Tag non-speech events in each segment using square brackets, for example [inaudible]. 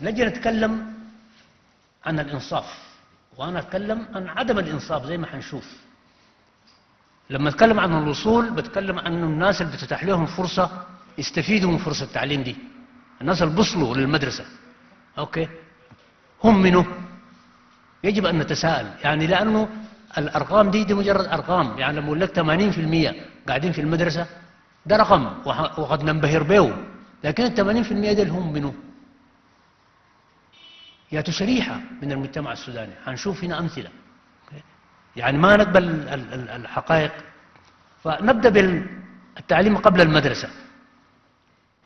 نجي نتكلم عن الإنصاف وأنا أتكلم عن عدم الإنصاف زي ما حنشوف. لما أتكلم عن الوصول بتكلم عن الناس اللي بتتاح لهم فرصة يستفيدوا من فرصة التعليم دي. الناس اللي بوصلوا للمدرسة أوكي؟ هم منه يجب أن نتساءل. يعني لأنه الأرقام دي دي مجرد أرقام. يعني لما أقول لك 80% قاعدين في المدرسة ده رقم وقد ننبهر به. لكن ال 80% دول هم منه ياتوا شريحة من المجتمع السوداني. هنشوف هنا أمثلة. يعني ما نقبل الحقائق. فنبدأ بالتعليم قبل المدرسة.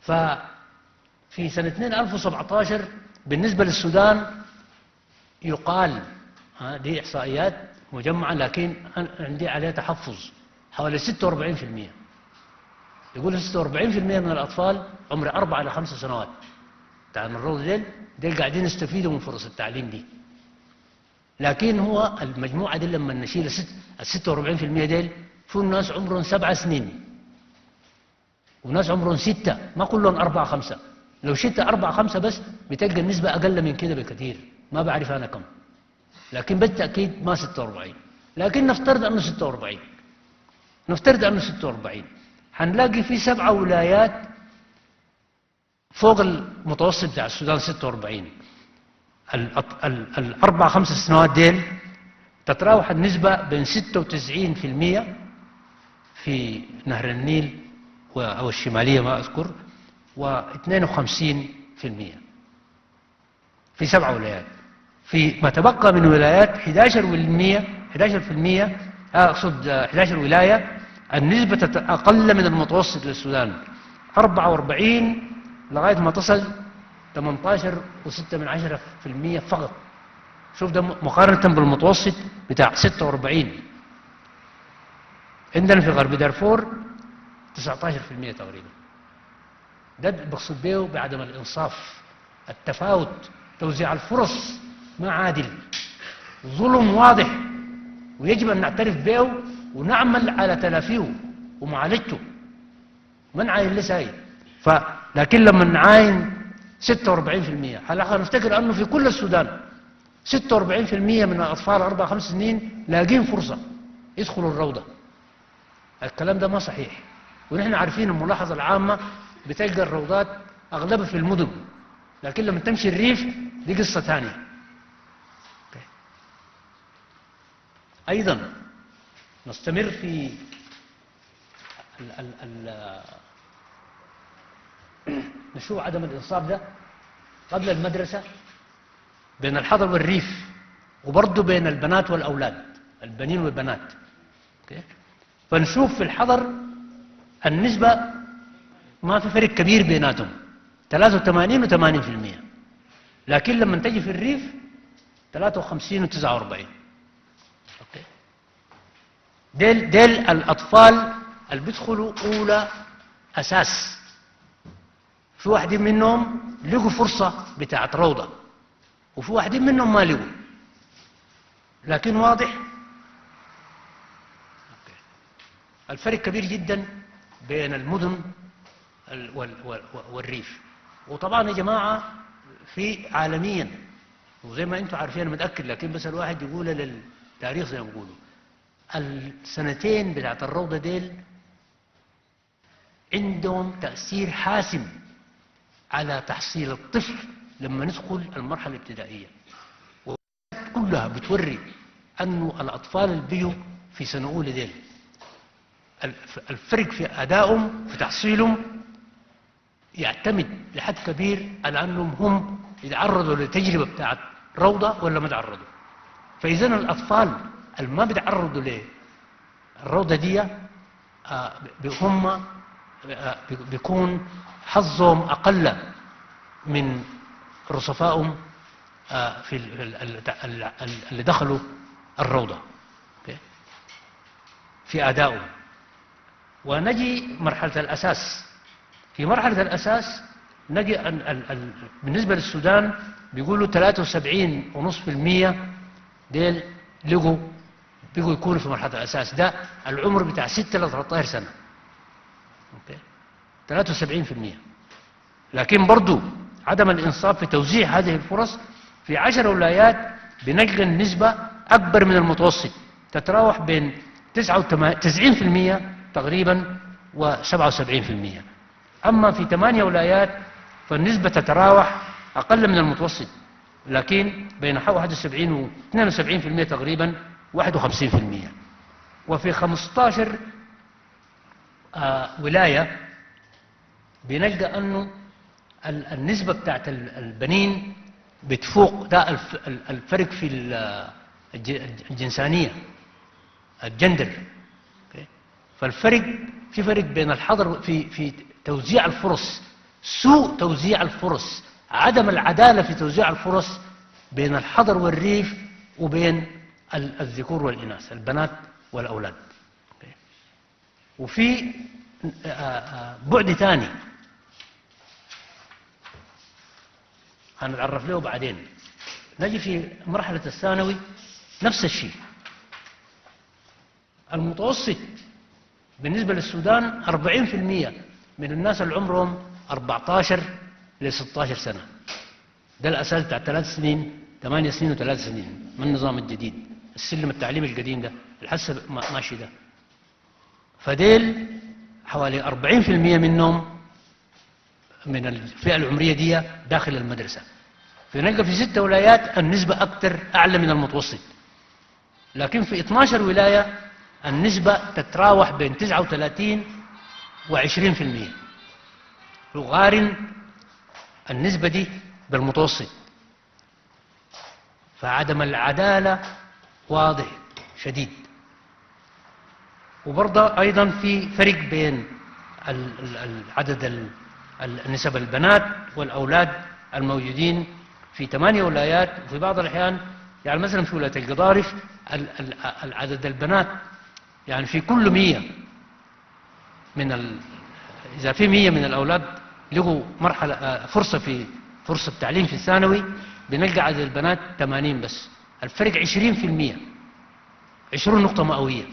ففي سنة 2017 بالنسبة للسودان يقال دي إحصائيات مجمعة لكن عندي عليها تحفظ. حوالي 46% يقول 46% من الأطفال عمر أربعة إلى خمسة سنوات. تعال الروض ديل. ديل قاعدين يستفيدوا من فرص التعليم دي. لكن هو المجموعة دي لما نشيل ال 46% ديل في ناس عمرهم سبع سنين. وناس عمرهم ستة ما كلهم أربعة خمسة. لو شلت أربعة خمسة بس بتلقى النسبة أقل من كده بكثير ما بعرف أنا كم. لكن بالتأكيد ما 46 لكن نفترض أنه 46 نفترض أنه 46 حنلاقي في سبعة ولايات فوق المتوسط بتاع السودان 46 الأربع خمس سنوات ديل تتراوح النسبة بين 96% في نهر النيل أو الشمالية ما أذكر و52% في سبع ولايات. في ما تبقى من ولايات 11% 11% أقصد 11 ولاية النسبة أقل من المتوسط للسودان. 44 لغاية ما تصل 18 و6 من عشرة في المية فقط. شوف ده مقارنة بالمتوسط بتاع 46 عندنا في غرب دارفور 19% تقريبا. ده بقصد به بعدم الإنصاف. التفاوت توزيع الفرص ما عادل. ظلم واضح. ويجب أن نعترف به ونعمل على تلافيه ومعالجته. من عاين لسه هي لكن لما نعاين 46% على الأقل نفتكر أنه في كل السودان 46% من الأطفال أربع خمس سنين لاقين فرصة يدخلوا الروضة. الكلام ده ما صحيح. ونحن عارفين الملاحظة العامة بتلقى الروضات أغلبها في المدن لكن لما تمشي الريف دي قصة ثانية. أيضا نستمر في نشوف عدم الإنصاف ده قبل المدرسة بين الحضر والريف وبرضه بين البنات والأولاد البنين والبنات. فنشوف في الحضر النسبة ما في فرق كبير بيناتهم 83 و80% لكن لما تجي في الريف 53 و49 ديل, ديل الأطفال اللي بيدخلوا أولى أساس. في واحدين منهم لقوا فرصة بتاعت روضة وفي واحدين منهم ما لقوا. لكن واضح؟ الفرق كبير جدا بين المدن والريف. وطبعا يا جماعة في عالميا وزي ما أنتم عارفين أنا متأكد لكن بس الواحد يقول للتاريخ زي ما بيقولوا. السنتين بتاعت الروضة ديل عندهم تأثير حاسم على تحصيل الطفل لما ندخل المرحلة الابتدائية. كلها بتوري أنه الأطفال اللي بيجوا في سنة أولى ديل. الفرق في أدائهم في تحصيلهم يعتمد لحد كبير على أنهم هم يتعرضوا للتجربة بتاعت روضة ولا ما تعرضوا. فإذا الأطفال اللي ما بيتعرضوا للروضة دي آه، هم آه، بيكون حظهم أقل من رصفائهم آه، في اللي دخلوا الروضة في أدائهم. ونجي مرحلة الأساس. في مرحلة الأساس نجي بالنسبة للسودان بيقولوا 73.5% ديل لقوا بيقوا يكونوا في مرحلة الأساس. ده العمر بتاع 6 ل 13 سنة 73% لكن برضو عدم الإنصاف في توزيع هذه الفرص في عشر ولايات بنلقى النسبة أكبر من المتوسط تتراوح بين 90% تقريبا و77% أما في ثمانية ولايات فالنسبة تتراوح أقل من المتوسط لكن بين 71 و 72% تقريبا 51% وفي 15 آه ولاية بنلقى أنه النسبة بتاعت البنين بتفوق ده الفرق في الجنسانية الجندر. فالفرق في فرق بين الحضر في في توزيع الفرص سوء توزيع الفرص عدم العدالة في توزيع الفرص بين الحضر والريف وبين الذكور والإناث البنات والأولاد. وفي بعد ثاني هنتعرف له بعدين. نجي في مرحلة الثانوي نفس الشيء. المتوسط بالنسبة للسودان 40% من الناس اللي عمرهم 14 ل 16 سنة. ده الأساس بتاع ثلاث سنين ثمانية سنين وثلاث سنين من النظام الجديد. السلم التعليمي القديم ده الحسب ماشي ده. فديل حوالي 40% منهم من الفئة العمرية دي داخل المدرسة. فنلقى في ستة ولايات النسبة أكثر أعلى من المتوسط. لكن في 12 ولاية النسبة تتراوح بين 39 و 20% يقارن النسبة دي بالمتوسط. فعدم العدالة واضح شديد. وبرضه أيضا في فرق بين عدد النسب البنات والأولاد الموجودين في ثمانية ولايات وفي بعض الأحيان يعني مثلا في ولاية القضارف العدد البنات يعني في كل مية من ال... إذا في مية من الأولاد لقوا مرحلة آه، فرصة في فرصة تعليم في الثانوي بنلقى عدد البنات 80 بس. الفرق 20% 20 نقطة مئوية.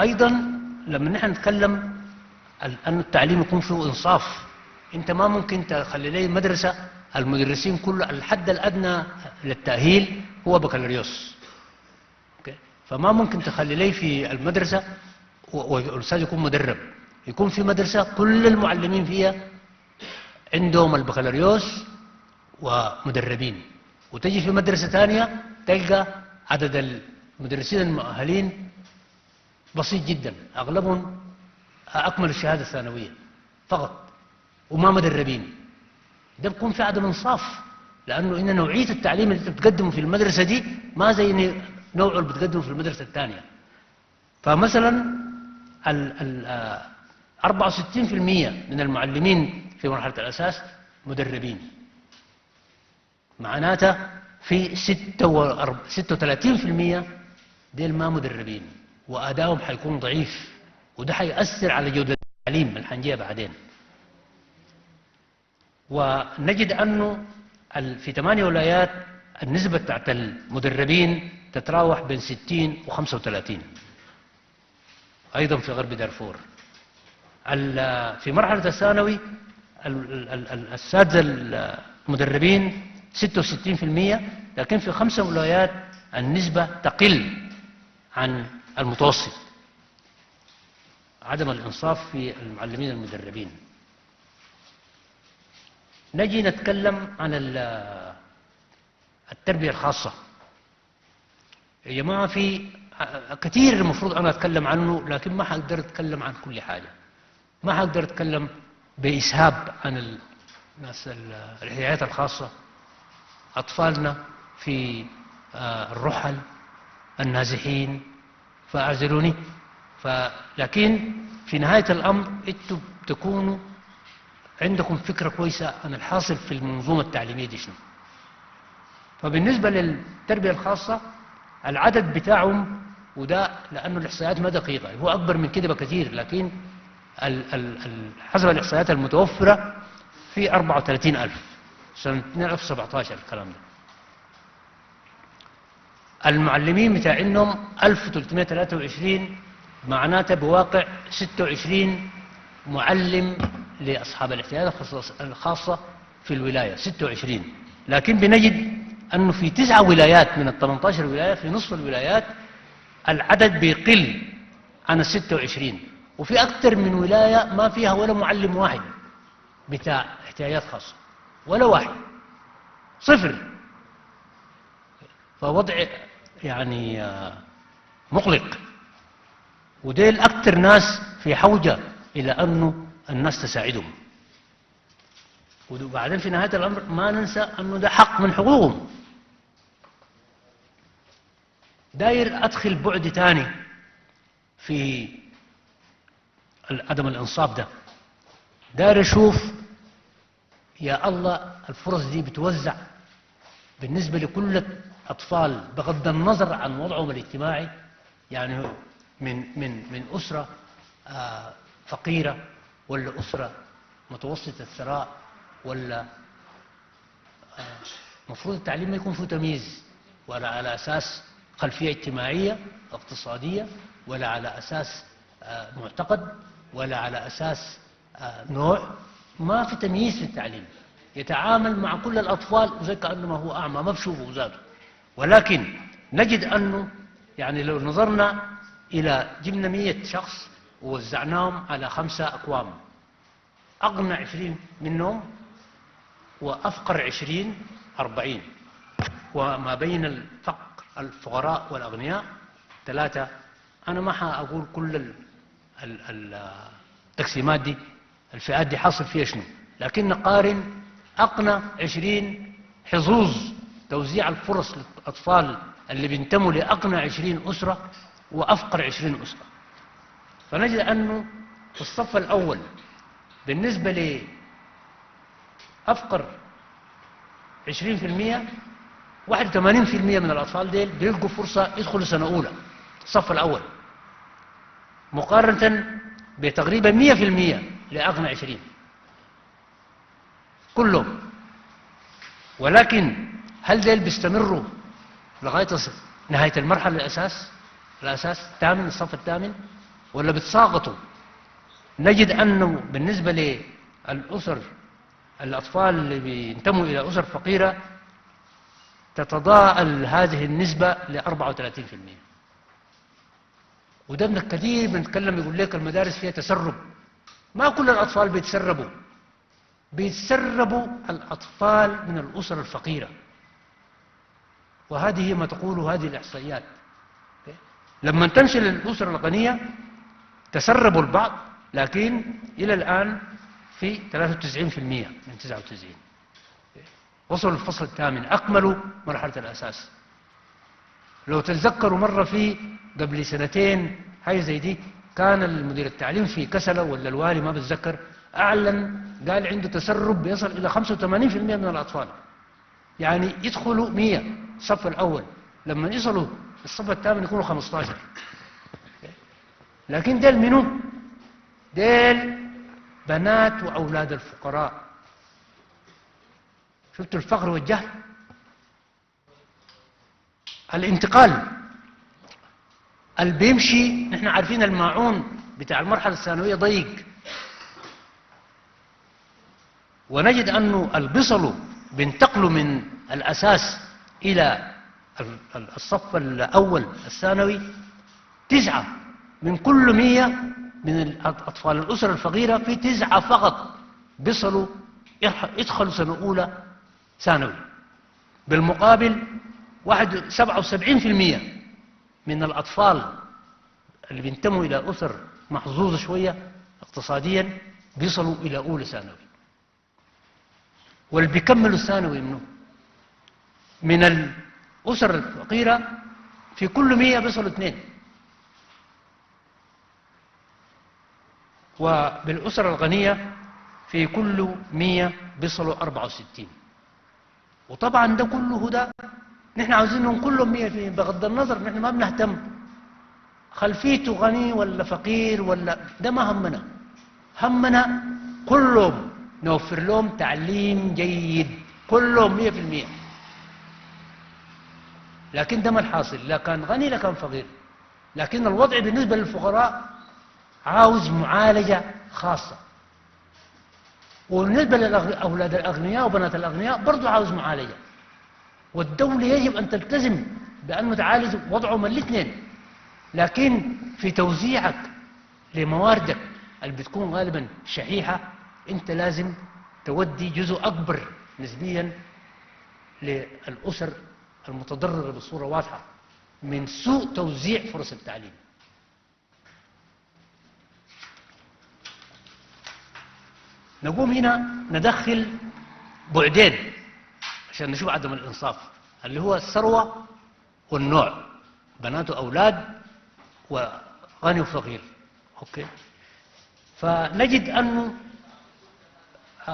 أيضا لما نحن نتكلم أن التعليم يكون فيه إنصاف أنت ما ممكن تخلي لي مدرسة المدرسين كل الحد الأدنى للتأهيل هو بكالوريوس. فما ممكن تخلي لي في المدرسة والأستاذ يكون مدرب. يكون في مدرسة كل المعلمين فيها عندهم البكالوريوس ومدربين. وتجي في مدرسة ثانية تلقى عدد المدرسين المؤهلين بسيط جدا. أغلبهم أكمل الشهادة الثانوية فقط وما مدربين. ده بيكون في عدم انصاف لأنه إن نوعية التعليم اللي بتقدمه في المدرسة دي ما زي نوعه اللي بتقدمه في المدرسة الثانية. فمثلا ال 64% من المعلمين في مرحلة الأساس مدربين. معناتها في 36% ديل ما مدربين. وأدائهم حيكون ضعيف وده حيأثر على جودة التعليم الحنجية بعدين. ونجد أنه في ثمانية ولايات النسبة بتاعت المدربين تتراوح بين 60 و 35 أيضا في غرب دارفور. في مرحلة الثانوي السادة المدربين 66% لكن في خمسة ولايات النسبة تقل عن المتوسط. عدم الإنصاف في المعلمين المدربين. نجي نتكلم عن التربية الخاصة. يا جماعة في كثير المفروض أنا أتكلم عنه لكن ما حقدر أتكلم عن كل حاجة. ما حقدر أتكلم بإسهاب عن الناس الرعايات الخاصة أطفالنا في آه، الرحل النازحين فأعذروني لكن في نهاية الأمر أنتم تكونوا عندكم فكرة كويسة عن الحاصل في المنظومة التعليمية دي شنو. فبالنسبة للتربية الخاصة العدد بتاعهم وده لأنه الإحصائيات ما دقيقة هو أكبر من كده بكثير لكن حسب الإحصائيات المتوفرة في 34 ألف سنة 2017 الكلام ده. المعلمين بتاعينهم 1323 معناته بواقع 26 معلم لأصحاب الاحتياجات الخاصة في الولاية 26 لكن بنجد أنه في تسعة ولايات من ال 18 ولاية في نصف الولايات العدد بيقل عن ال 26 وفي أكثر من ولاية ما فيها ولا معلم واحد بتاع احتياجات خاصة ولا واحد صفر. فوضع يعني آه، مقلق. وديل أكثر ناس في حوجة إلى أنه الناس تساعدهم. وبعدين في نهاية الأمر ما ننسى أنه ده حق من حقوقهم. داير أدخل بعد تاني في عدم الإنصاف ده. داير أشوف يا الله الفرص دي بتوزع بالنسبة لكل الأطفال بغض النظر عن وضعهم الاجتماعي يعني من من من أسرة آه، فقيرة ولا أسرة متوسطة الثراء ولا المفروض آه، التعليم ما يكون فيه تمييز ولا على أساس خلفية اجتماعية اقتصادية ولا على أساس آه، معتقد ولا على أساس نوع. ما في تمييز في التعليم. يتعامل مع كل الأطفال زي كأنما هو أعمى ما بشوفه ذاته. ولكن نجد أنه يعني لو نظرنا إلى جبنا مية شخص ووزعناهم على خمسة أقوام. أغنى عشرين منهم وأفقر عشرين أربعين. وما بين الفقر الفقراء والأغنياء ثلاثة. أنا ما حأقول كل التقسيمات دي الفئات دي حاصل فيها شنو. لكن نقارن أقنى عشرين حظوظ. توزيع الفرص للأطفال اللي بينتموا لأقنى عشرين أسرة وأفقر عشرين أسرة. فنجد أنه في الصف الأول بالنسبة لأفقر عشرين في المية واحد وثمانين في المية من الأطفال ديل بيلقوا فرصة يدخلوا سنة أولى الصف الأول. مقارنة بتقريبا مية في المية لأغنى عشرين. كلهم. ولكن هل ديل بيستمروا لغاية نهاية المرحلة الأساس؟ الأساس الثامن الصف الثامن؟ ولا بتساقطوا؟ نجد أنه بالنسبة للأسر الأطفال اللي بينتموا إلى أسر فقيرة تتضاءل هذه النسبة ل 34% وده من الكثير بنتكلم يقول لك المدارس فيها تسرب. ما كل الأطفال بيتسربوا. بيتسربوا الأطفال من الأسر الفقيرة. وهذه ما تقوله هذه الإحصائيات. لما تنشل الأسر الغنية تسربوا البعض لكن إلى الآن في 93% من 99 وصلوا الفصل الثامن أكملوا مرحلة الأساس. لو تتذكروا مرة في قبل سنتين حاجة زي دي كان المدير التعليم في كسلة ولا الوالي ما بتذكر أعلن قال عنده تسرب بيصل إلى 85% من الأطفال. يعني يدخلوا 100 الصف الأول. لما يصلوا الصف الثامن يكونوا 15 لكن ديل منو؟ ديل بنات وأولاد الفقراء. شفتوا الفقر والجهل؟ الانتقال. اللي بيمشي نحن عارفين الماعون بتاع المرحلة الثانوية ضيق. ونجد أنه البصل بينتقلوا من الأساس إلى الصف الأول الثانوي تسعة من كل مية من أطفال الأسر الفقيرة في تسعة فقط بيصلوا يدخلوا سنة أولى ثانوي. بالمقابل واحد سبعة وسبعين في المية من الأطفال اللي بينتموا إلى أسر محظوظة شوية اقتصاديا بيصلوا إلى أولى ثانوي. واللي بيكملوا الثانوي منه. من الأسر الفقيرة في كل مية بيصلوا اثنين. وبالأسر الغنية في كل مية بيصلوا أربعة وستين. وطبعا ده كله ده نحن عاوزينهم كلهم مية في بغض النظر نحن ما بنهتم. خلفيته غني ولا فقير ولا ده ما همنا. همنا كلهم. نوفر لهم تعليم جيد كلهم مية في المية. لكن ده ما الحاصل. لا كان غني لا كان فقير. لكن الوضع بالنسبة للفقراء عاوز معالجة خاصة. وبالنسبة لأولاد الأغنياء وبنات الأغنياء برضو عاوز معالجة. والدولة يجب أن تلتزم بأنه تعالج وضعهم الاثنين. لكن في توزيعك لمواردك اللي بتكون غالبا شحيحة انت لازم تودي جزء أكبر نسبيا للأسر المتضررة بصورة واضحة من سوء توزيع فرص التعليم. نقوم هنا ندخل بعدين عشان نشوف عدم الإنصاف اللي هو الثروة والنوع بنات وأولاد وغني وفقير أوكي؟ فنجد أنه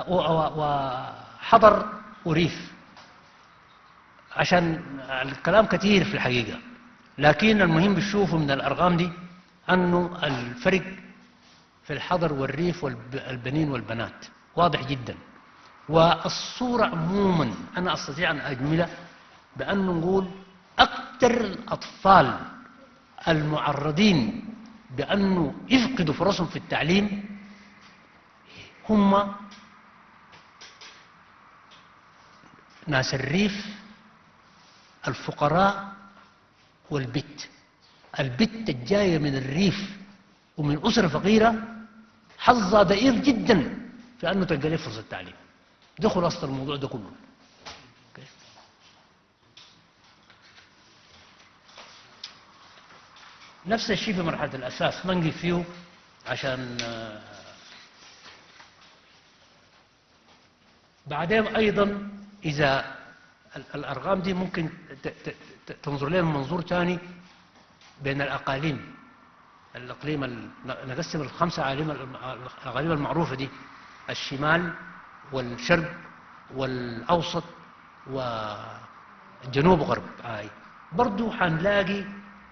وحضر وريف عشان الكلام كثير في الحقيقة. لكن المهم بتشوفه من الأرقام دي أنه الفرق في الحضر والريف والبنين والبنات. واضح جدا. والصورة عموما أنا أستطيع أن أجملها بأن نقول أكثر الأطفال المعرضين بأنه يفقدوا فرصهم في التعليم هم ناس الريف الفقراء والبت. البت الجاية من الريف ومن أسرة فقيرة حظها ضئيل جدا في أنه تلقى له فرصة تعليم ده خلاصة الموضوع ده كله. نفس الشيء في مرحلة الأساس. ما نجي فيه عشان آه، بعدين أيضا إذا الأرقام دي ممكن تنظر لها من منظور ثاني بين الأقاليم. الأقليم نقسم الخمسة الأقاليم المعروفة دي الشمال والشرق والأوسط وجنوب غرب. آي. برضو حنلاقي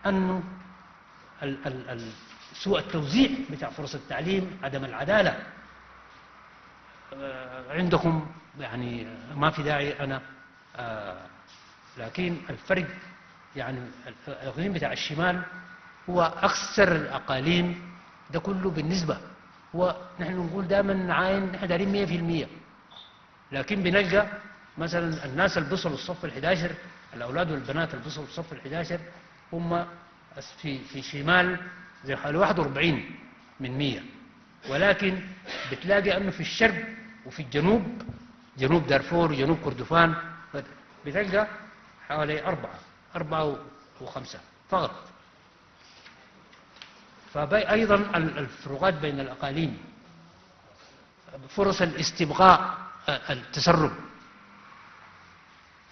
أنه سوء التوزيع بتاع فرص التعليم عدم العدالة. عندكم يعني ما في داعي أنا آه، لكن الفرق يعني الإقليم بتاع الشمال هو أكثر الأقاليم ده كله بالنسبة. هو نحن نقول دائما نعاين نحن دارين 100% لكن بنلقى مثلا الناس اللي بيصلوا الصف ال11 الأولاد والبنات اللي بيصلوا الصف ال11 هم في في شمال زي حوالي 41 من 100 ولكن بتلاقي إنه في الشرق وفي الجنوب جنوب دارفور وجنوب كردفان بتلقى حوالي أربعة أربعة وخمسة فقط. فأيضا الفروقات بين الأقاليم فرص الاستبقاء التسرب.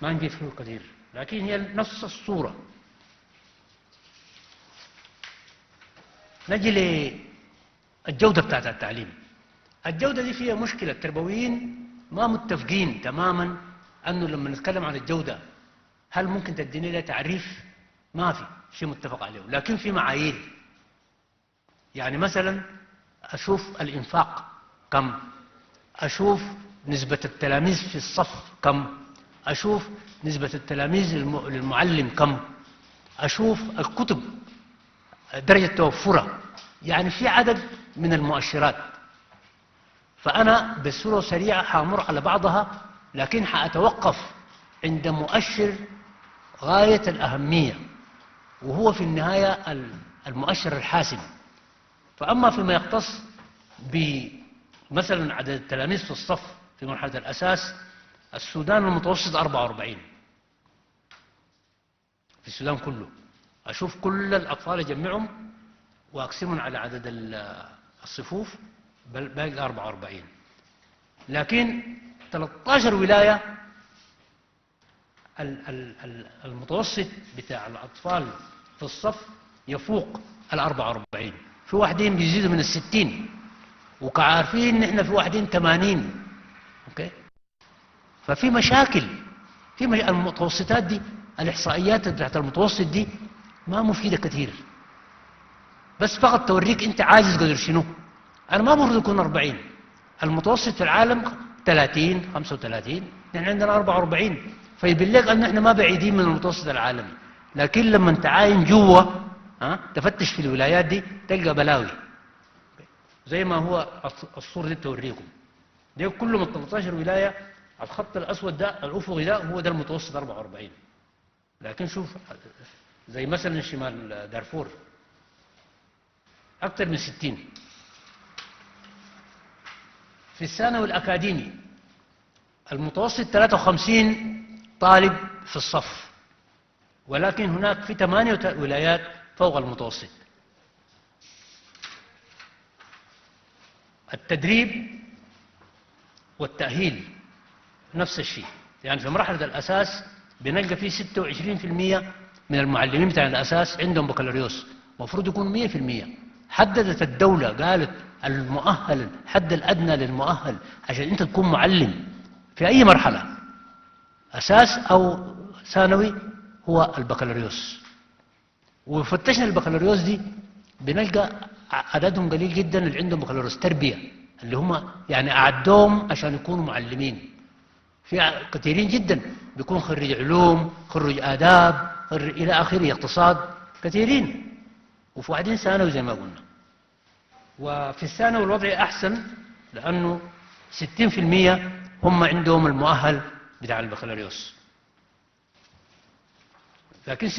ما عندي فروق كثير لكن هي نفس الصورة. نجي للجودة بتاعت التعليم. الجودة دي فيها مشكلة التربويين ما متفقين تماما أنه لما نتكلم عن الجودة هل ممكن تديني لها تعريف؟ ما في شيء متفق عليه لكن في معايير. يعني مثلا أشوف الإنفاق كم؟ أشوف نسبة التلاميذ في الصف كم؟ أشوف نسبة التلاميذ للمعلم كم؟ أشوف الكتب درجة توفرها. يعني في عدد من المؤشرات. فأنا بصورة سريعة حامر على بعضها لكن حأتوقف عند مؤشر غاية الأهمية وهو في النهاية المؤشر الحاسم. فأما فيما يختص بمثلا عدد التلاميذ في الصف في مرحلة الأساس السودان المتوسط 44 في السودان كله. أشوف كل الأطفال أجمعهم وأقسمهم على عدد الصفوف. باقي 44 لكن 13 ولاية المتوسط بتاع الأطفال في الصف يفوق ال 44 في واحدين بيزيدوا من الستين. وكعارفين نحن في واحدين 80 أوكي؟ ففي مشاكل. في مش... المتوسطات دي الإحصائيات بتاعت المتوسط دي ما مفيدة كثير. بس فقط توريك أنت عاجز قدر شنو. أنا ما المفروض يكون 40 المتوسط في العالم 30 35 نحن عندنا 44 فيبين لك أن إحنا ما بعيدين من المتوسط العالمي. لكن لما تعاين جوا ها تفتش في الولايات دي تلقى بلاوي. زي ما هو الصورة دي توريكم. دي كلهم 13 ولاية الخط الأسود ده الأفقي ده هو ده المتوسط 44 لكن شوف زي مثلا شمال دارفور. أكثر من 60 في الثانوي الأكاديمي المتوسط 53 طالب في الصف. ولكن هناك في ثمانية ولايات فوق المتوسط. التدريب والتأهيل نفس الشيء. يعني في مرحلة الأساس بنلقى فيه 26% من المعلمين بتاع الأساس عندهم بكالوريوس. المفروض يكون 100% حددت الدولة قالت المؤهل الحد الأدنى للمؤهل عشان أنت تكون معلم في أي مرحلة. أساس أو ثانوي هو البكالوريوس. وفتشنا البكالوريوس دي بنلقى عددهم قليل جدا اللي عندهم بكالوريوس تربية اللي هم يعني أعدوهم عشان يكونوا معلمين. في كثيرين جدا بيكون خريج علوم خريج آداب خريج إلى آخره اقتصاد كثيرين. واحدين ثانوي زي ما قلنا. وفي الثانوي الوضع أحسن لأنه 60% هم عندهم المؤهل بتاع البكالوريوس. لكن 60%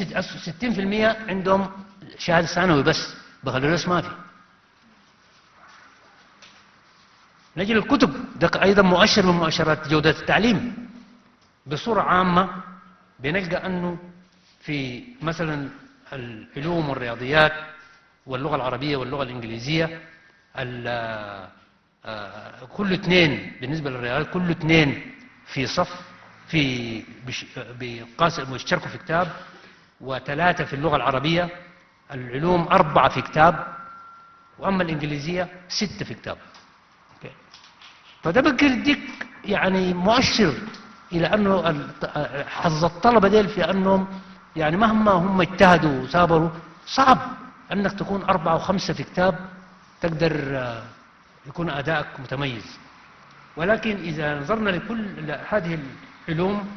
عندهم شهادة ثانوي بس بكالوريوس ما في. نجي للكتب ده أيضا مؤشر من مؤشرات جودة التعليم. بصورة عامة بنلقى أنه في مثلا العلوم والرياضيات واللغة العربية واللغة الإنجليزية آه، كل اثنين بالنسبة للرياضيات كل اثنين في صف في بقاسم ويشتركوا في كتاب وثلاثة في اللغة العربية العلوم أربعة في كتاب وأما الإنجليزية ستة في كتاب. فده بقى يديك يعني مؤشر إلى أنه حظ الطلبة ديل في أنهم يعني مهما هم اجتهدوا وثابروا صعب. أنك تكون أربعة وخمسة في كتاب تقدر آه، يكون أدائك متميز. ولكن إذا نظرنا لكل هذه العلوم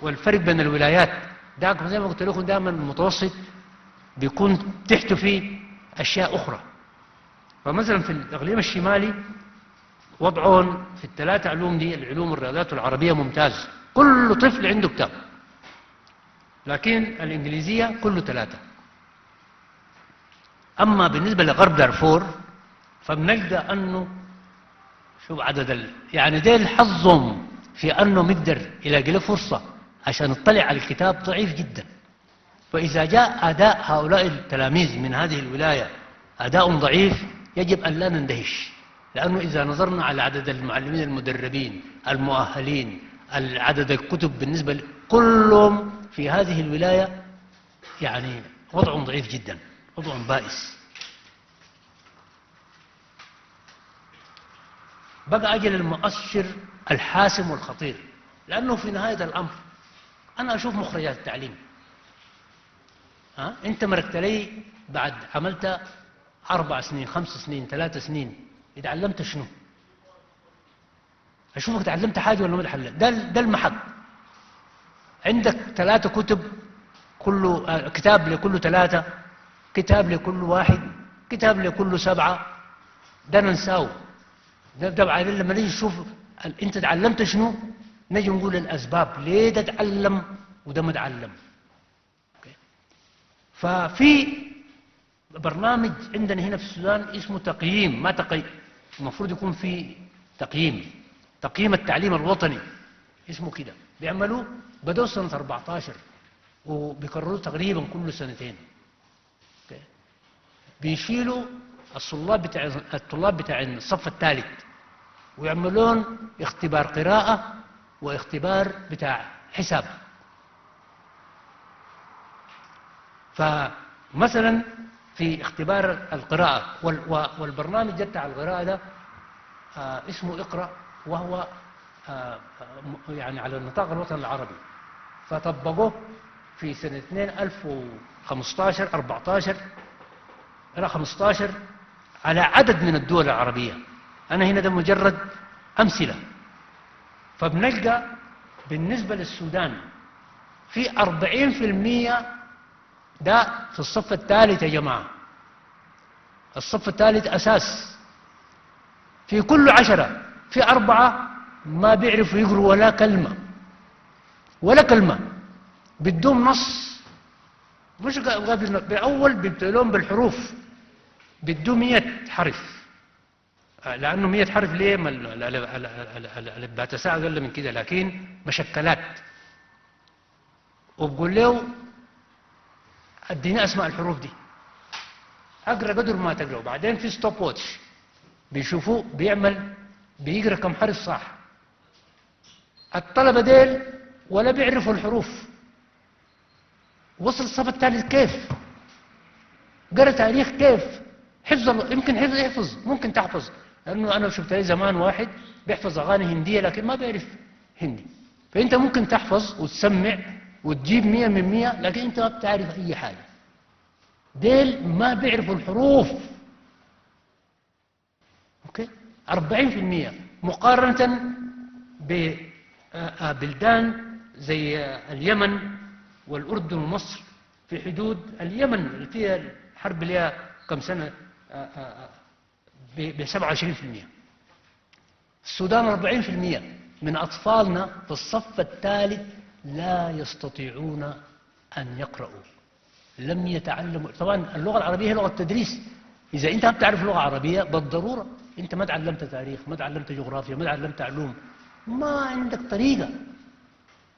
والفرق بين الولايات ده زي ما قلت لكم دائما المتوسط بيكون تحته فيه أشياء أخرى. فمثلا في الإقليم الشمالي وضعهم في الثلاثة علوم دي العلوم الرياضيات والعربية ممتاز. كل طفل عنده كتاب. لكن الإنجليزية كله ثلاثة. أما بالنسبة لغرب دارفور فبنلقى أنه شوف عدد ال... يعني ديل حظهم في أنه مقدر يلاقي له فرصة عشان يطلع على الكتاب ضعيف جدا. فإذا جاء أداء هؤلاء التلاميذ من هذه الولاية أداء ضعيف يجب أن لا نندهش. لأنه إذا نظرنا على عدد المعلمين المدربين المؤهلين عدد الكتب بالنسبة كلهم في هذه الولاية يعني وضع ضعيف جدا. وضع بائس. بقى أجل المؤشر الحاسم والخطير لأنه في نهاية الأمر أنا أشوف مخرجات التعليم. ها؟ أنت مركت لي بعد عملت أربع سنين خمس سنين ثلاث سنين اتعلمت شنو؟ أشوفك تعلمت حاجة ولا ما تعلمت؟ ده, ده المحك. عندك ثلاثة كتب كل آه، كتاب لكل ثلاثة. كتاب لكل واحد كتاب لكل سبعة. ده ننساه. ده ده لما نيجي نشوف انت تعلمت شنو؟ نجي نقول الأسباب. ليه ده تعلم وده ما تعلم؟ ففي برنامج عندنا هنا في السودان اسمه تقييم. ما تقي المفروض يكون في تقييم. تقييم التعليم الوطني. اسمه كده. بيعملوه بدأوا سنة 14 وبيكرروا تقريبا كل سنتين. بيشيلوا الطلاب بتاع الطلاب بتاع الصف الثالث ويعملون اختبار قراءة واختبار بتاع حساب. فمثلا في اختبار القراءة والبرنامج بتاع القراءة ده آه، اسمه اقرأ وهو آه، يعني على النطاق الوطني العربي. فطبقوه في سنة 2015 14 إلى 15 على عدد من الدول العربية. أنا هنا ده مجرد أمثلة. فبنلقى بالنسبة للسودان في 40% ده في الصف الثالث يا جماعة. الصف الثالث أساس. في كل عشرة في أربعة ما بيعرفوا يقروا ولا كلمة. ولا كلمة. بدهم نص مش قبل بأول بيبتلون بالحروف. بدهم مية حرف. لأنه مية حرف ليه؟ الإبات ساعة أقل من كده. لكن مشكلات. وبقول له أديني اسماء الحروف دي. أقرأ قدر ما تقرأ. وبعدين في ستوب واتش بيشوفوه بيعمل بيقرأ كم حرف صح. الطلبة ديل ولا بيعرفوا الحروف. وصل الصف الثالث كيف قرأ تاريخ كيف؟ حفظ يمكن حفظ يحفظ ممكن تحفظ. لأنه أنا شفت لي زمان واحد بيحفظ أغاني هندية لكن ما بيعرف هندي. فأنت ممكن تحفظ وتسمع وتجيب مية من مية لكن أنت ما بتعرف أي حاجة. ديل ما بيعرفوا الحروف. أوكي؟ أربعين في المية. مقارنة ببلدان زي اليمن والأردن ومصر في حدود اليمن اللي فيها الحرب اللي هي كم سنة؟ ب 27% السودان 40% من أطفالنا في الصف الثالث لا يستطيعون أن يقرأوا لم يتعلموا. طبعا اللغة العربية هي لغة تدريس. إذا أنت ما بتعرف لغة عربية بالضرورة أنت ما تعلمت تاريخ ما تعلمت جغرافيا ما تعلمت علوم. ما عندك طريقة.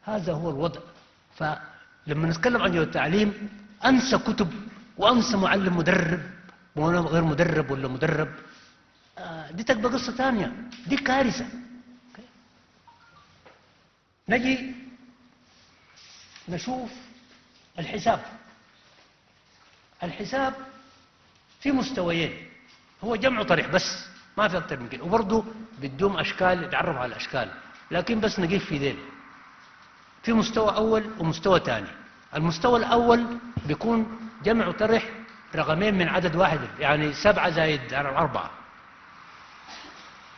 هذا هو الوضع. فلما نتكلم عن التعليم أنسى كتب وأنسى معلم مدرب. غير مدرب ولا مدرب؟ آه، دي تبقى قصة ثانية. دي كارثة. نجي نشوف الحساب. الحساب في مستويين. هو جمع طريح بس ما في أكثر من كده. وبرضه بدهم أشكال يتعرف على الأشكال لكن بس نقيف في ذيل. في مستوى أول ومستوى ثاني. المستوى الأول بيكون جمع طرح رقمين من عدد واحد يعني سبعة زائد أربعة.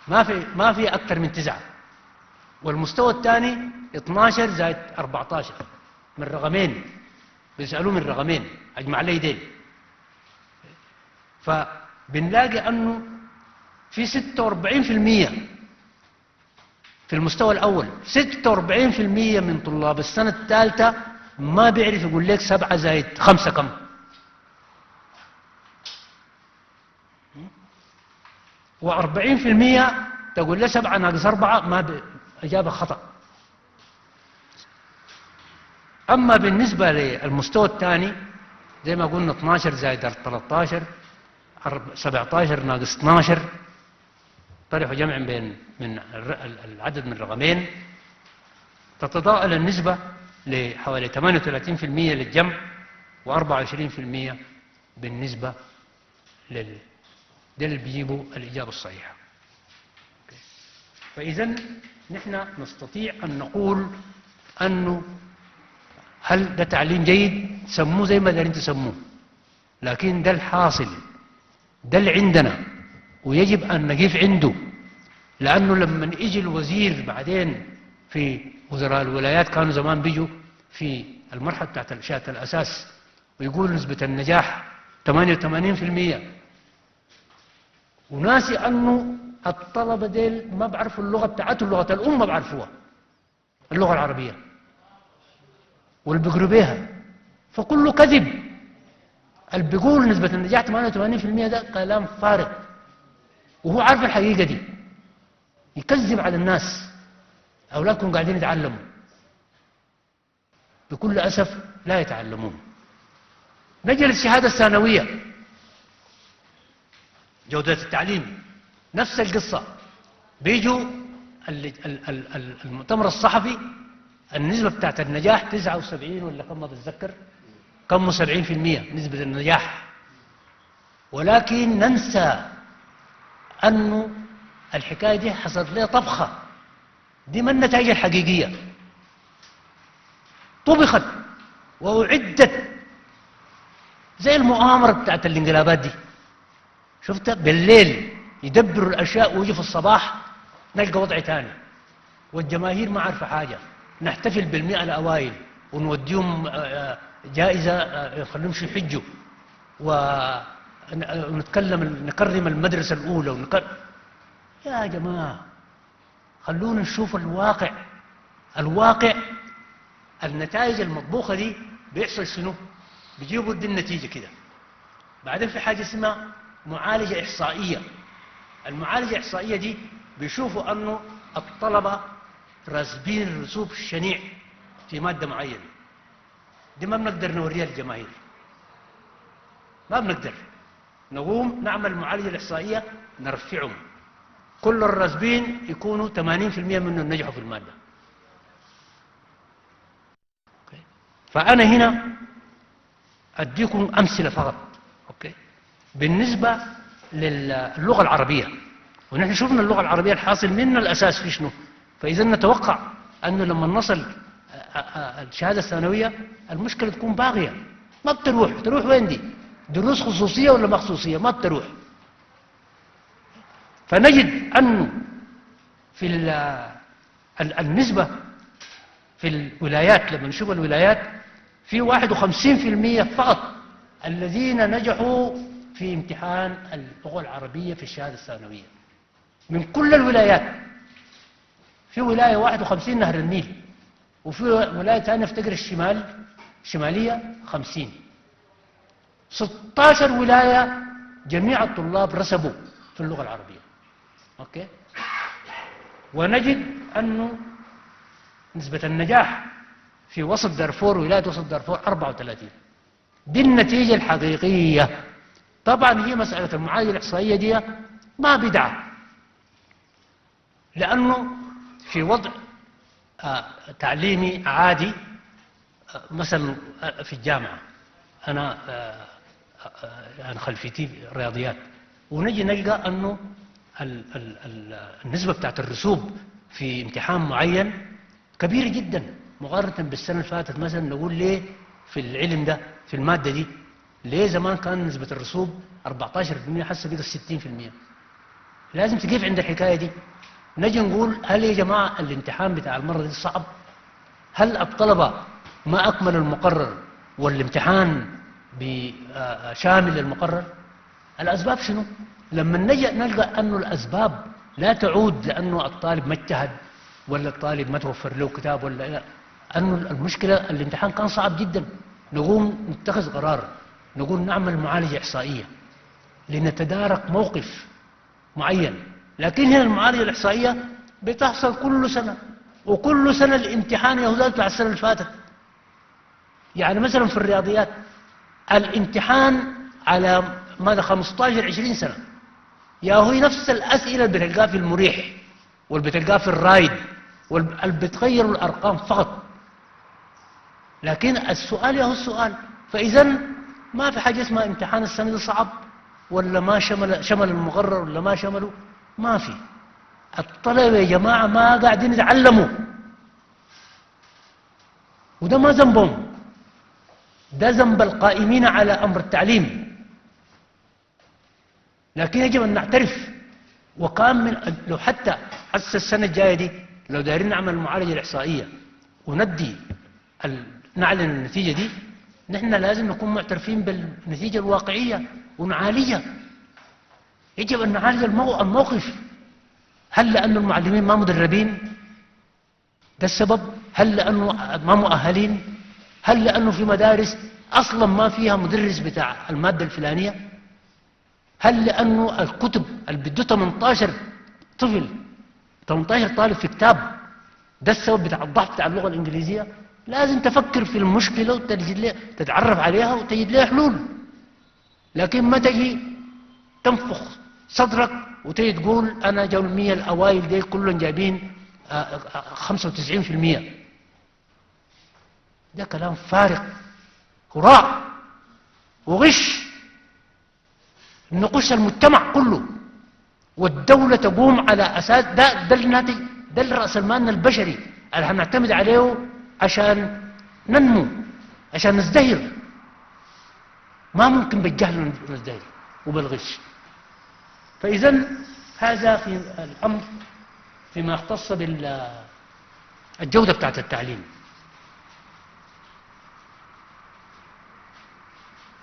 ما في ما في أكثر من تسعة. والمستوى الثاني 12 زائد 14 من رقمين. بيسألوه من رقمين. أجمع لي دين. فبنلاقي أنه في 46% في المستوى الأول. 46% من طلاب السنة الثالثة ما بيعرف يقول لك سبعة زائد خمسة كم. وأربعين في المية تقول له سبعة ناقص أربعة ما إجابة خطأ. أما بالنسبة للمستوى الثاني زي ما قلنا 12 زائد 13 17 ناقص 12 طرحوا جمع بين من العدد من رقمين تتضاءل النسبة لحوالي 38% للجمع و24% بالنسبة لل ده اللي بيجيبوا الإجابة الصحيحة. فإذا نحن نستطيع أن نقول أنه هل ده تعليم جيد؟ سموه زي ما دارين تسموه. لكن ده الحاصل ده اللي عندنا. ويجب أن نقف عنده لأنه لما يجي الوزير بعدين في وزراء الولايات كانوا زمان بيجوا في المرحلة بتاعت الشات الأساس ويقول نسبة النجاح 88% وناسي أنه الطلبة ديل ما بعرفوا اللغة بتاعته اللغة الأم ما بعرفوها اللغة العربية. واللي بيها. فكله كذب. اللي بيقول نسبة النجاح 88% ده كلام فارغ. وهو عارف الحقيقة دي. يكذب على الناس. أولادكم قاعدين يتعلموا. بكل أسف لا يتعلمون. نجي للشهادة الثانوية. جودة التعليم. نفس القصة. بيجوا المؤتمر الصحفي النسبة بتاعت النجاح 79 ولا كم ما بتذكر؟ كم؟ 70% نسبة النجاح. ولكن ننسى أنه الحكاية دي حصلت لها طبخة. دي ما النتائج الحقيقية. طبخت وأعدت زي المؤامرة بتاعت الانقلابات دي. شفت بالليل يدبروا الأشياء ويجي في الصباح نلقى وضع تاني. والجماهير ما عارفة حاجة. نحتفل بالمئة الأوائل ونوديهم آه، آه، جائزة آه، يخليهم يحجوا. ونتكلم نكرم المدرسة الأولى ونكرم يا جماعة خلونا نشوف الواقع. الواقع النتائج المطبوخة دي بيحصل شنو؟ بيجيبوا دي النتيجة كده. بعدين في حاجة اسمها معالجة إحصائية. المعالجة الإحصائية دي بيشوفوا أنه الطلبة راسبين رسوب شنيع في مادة معينة. دي ما بنقدر نوريها للجماهير. ما بنقدر. نقوم نعمل معالجة الإحصائية نرفعهم. كل الراسبين يكونوا 80% منهم نجحوا في المادة. فأنا هنا أديكم أمثلة فقط. أوكي؟ بالنسبة للغة العربية. ونحن شفنا اللغة العربية الحاصل منها الأساس في شنو؟ فإذا نتوقع أنه لما نصل الشهادة الثانوية المشكلة تكون باغية. ما بتروح. تروح وين دي؟ دروس خصوصية ولا ما خصوصية ما بتروح. فنجد أنه في النسبة في الولايات لما نشوف الولايات في 51% فقط الذين نجحوا في امتحان اللغة العربية في الشهادة الثانوية. من كل الولايات. في ولاية 51 نهر النيل وفي ولاية ثانية في تقر الشمال الشمالية 50 16 ولاية جميع الطلاب رسبوا في اللغة العربية. أوكي؟ ونجد أنه نسبة النجاح في وسط دارفور ولاية وسط دارفور 34 دي النتيجة الحقيقية. طبعا هي مسألة المعايير الإحصائية دي ما بدعة. لأنه في وضع آه، تعليمي عادي آه، مثلا آه، في الجامعة. أنا يعني خلفيتي رياضيات. ونجي نلقى أنه النسبة بتاعت الرسوب في امتحان معين كبيرة جدا. مقارنة بالسنة اللي فاتت مثلا نقول ليه في العلم ده في المادة دي ليه زمان كان نسبة الرسوب 14% حسه بقى 60% لازم تقف عند الحكاية دي. نجي نقول هل يا جماعة الامتحان بتاع المرة دي صعب؟ هل الطلبة ما أكملوا المقرر والامتحان شامل المقرر. الأسباب شنو؟ لما نجي نلقى أنه الأسباب لا تعود لأنه الطالب ما اجتهد ولا الطالب ما توفر له كتاب ولا لا. أنه المشكلة الامتحان كان صعب جدا. نقوم نتخذ قرار نقول نعمل معالجة إحصائية لنتدارك موقف معين. لكن هنا المعالجة الإحصائية بتحصل كل سنة وكل سنة الامتحان يهودات بتاع السنة اللي فاتت يعني مثلا في الرياضيات الامتحان على ماذا 15 20 سنة. يا هو نفس الأسئلة اللي بتلقاها في المريح واللي بتلقاها في الرايد واللي بتغير الأرقام فقط. لكن السؤال يا هو السؤال. فإذا ما في حاجة اسمها امتحان السنة صعب ولا ما شمل, شمل المقرر ولا ما شمله؟ ما في. الطلبة يا جماعة ما قاعدين يتعلموا. وده ما ذنبهم. ده ذنب القائمين على أمر التعليم. لكن يجب أن نعترف وكان من لو حتى حتى السنة الجاية دي لو دايرين نعمل المعالجة الإحصائية وندي نعلن النتيجة دي نحن لازم نكون معترفين بالنتيجة الواقعية ونعالجها يجب أن نعالج الموقف. هل لأن المعلمين ما مدربين؟ ده السبب. هل لأنه ما مؤهلين؟ هل لأنه في مدارس أصلا ما فيها مدرس بتاع المادة الفلانية؟ هل لأنه الكتب اللي بده 18 طفل 18 طالب في كتاب ده السبب بتاع الضعف بتاع اللغة الإنجليزية؟ لازم تفكر في المشكلة وتجد لها تتعرف عليها وتجد لها حلول. لكن ما تجي تنفخ صدرك وتجي تقول أنا جاوا المية الأوائل دي كلهم جايبين آه، آه، آه، 95% ده كلام فارغ هراء وغش. نقص المجتمع كله والدولة تقوم على أساس ده ده الناتج ده الرأس المال البشري اللي هنعتمد عليه عشان ننمو عشان نزدهر. ما ممكن بالجهل نزدهر وبالغش. فإذا هذا في الأمر فيما يختص بالجودة بتاعت التعليم.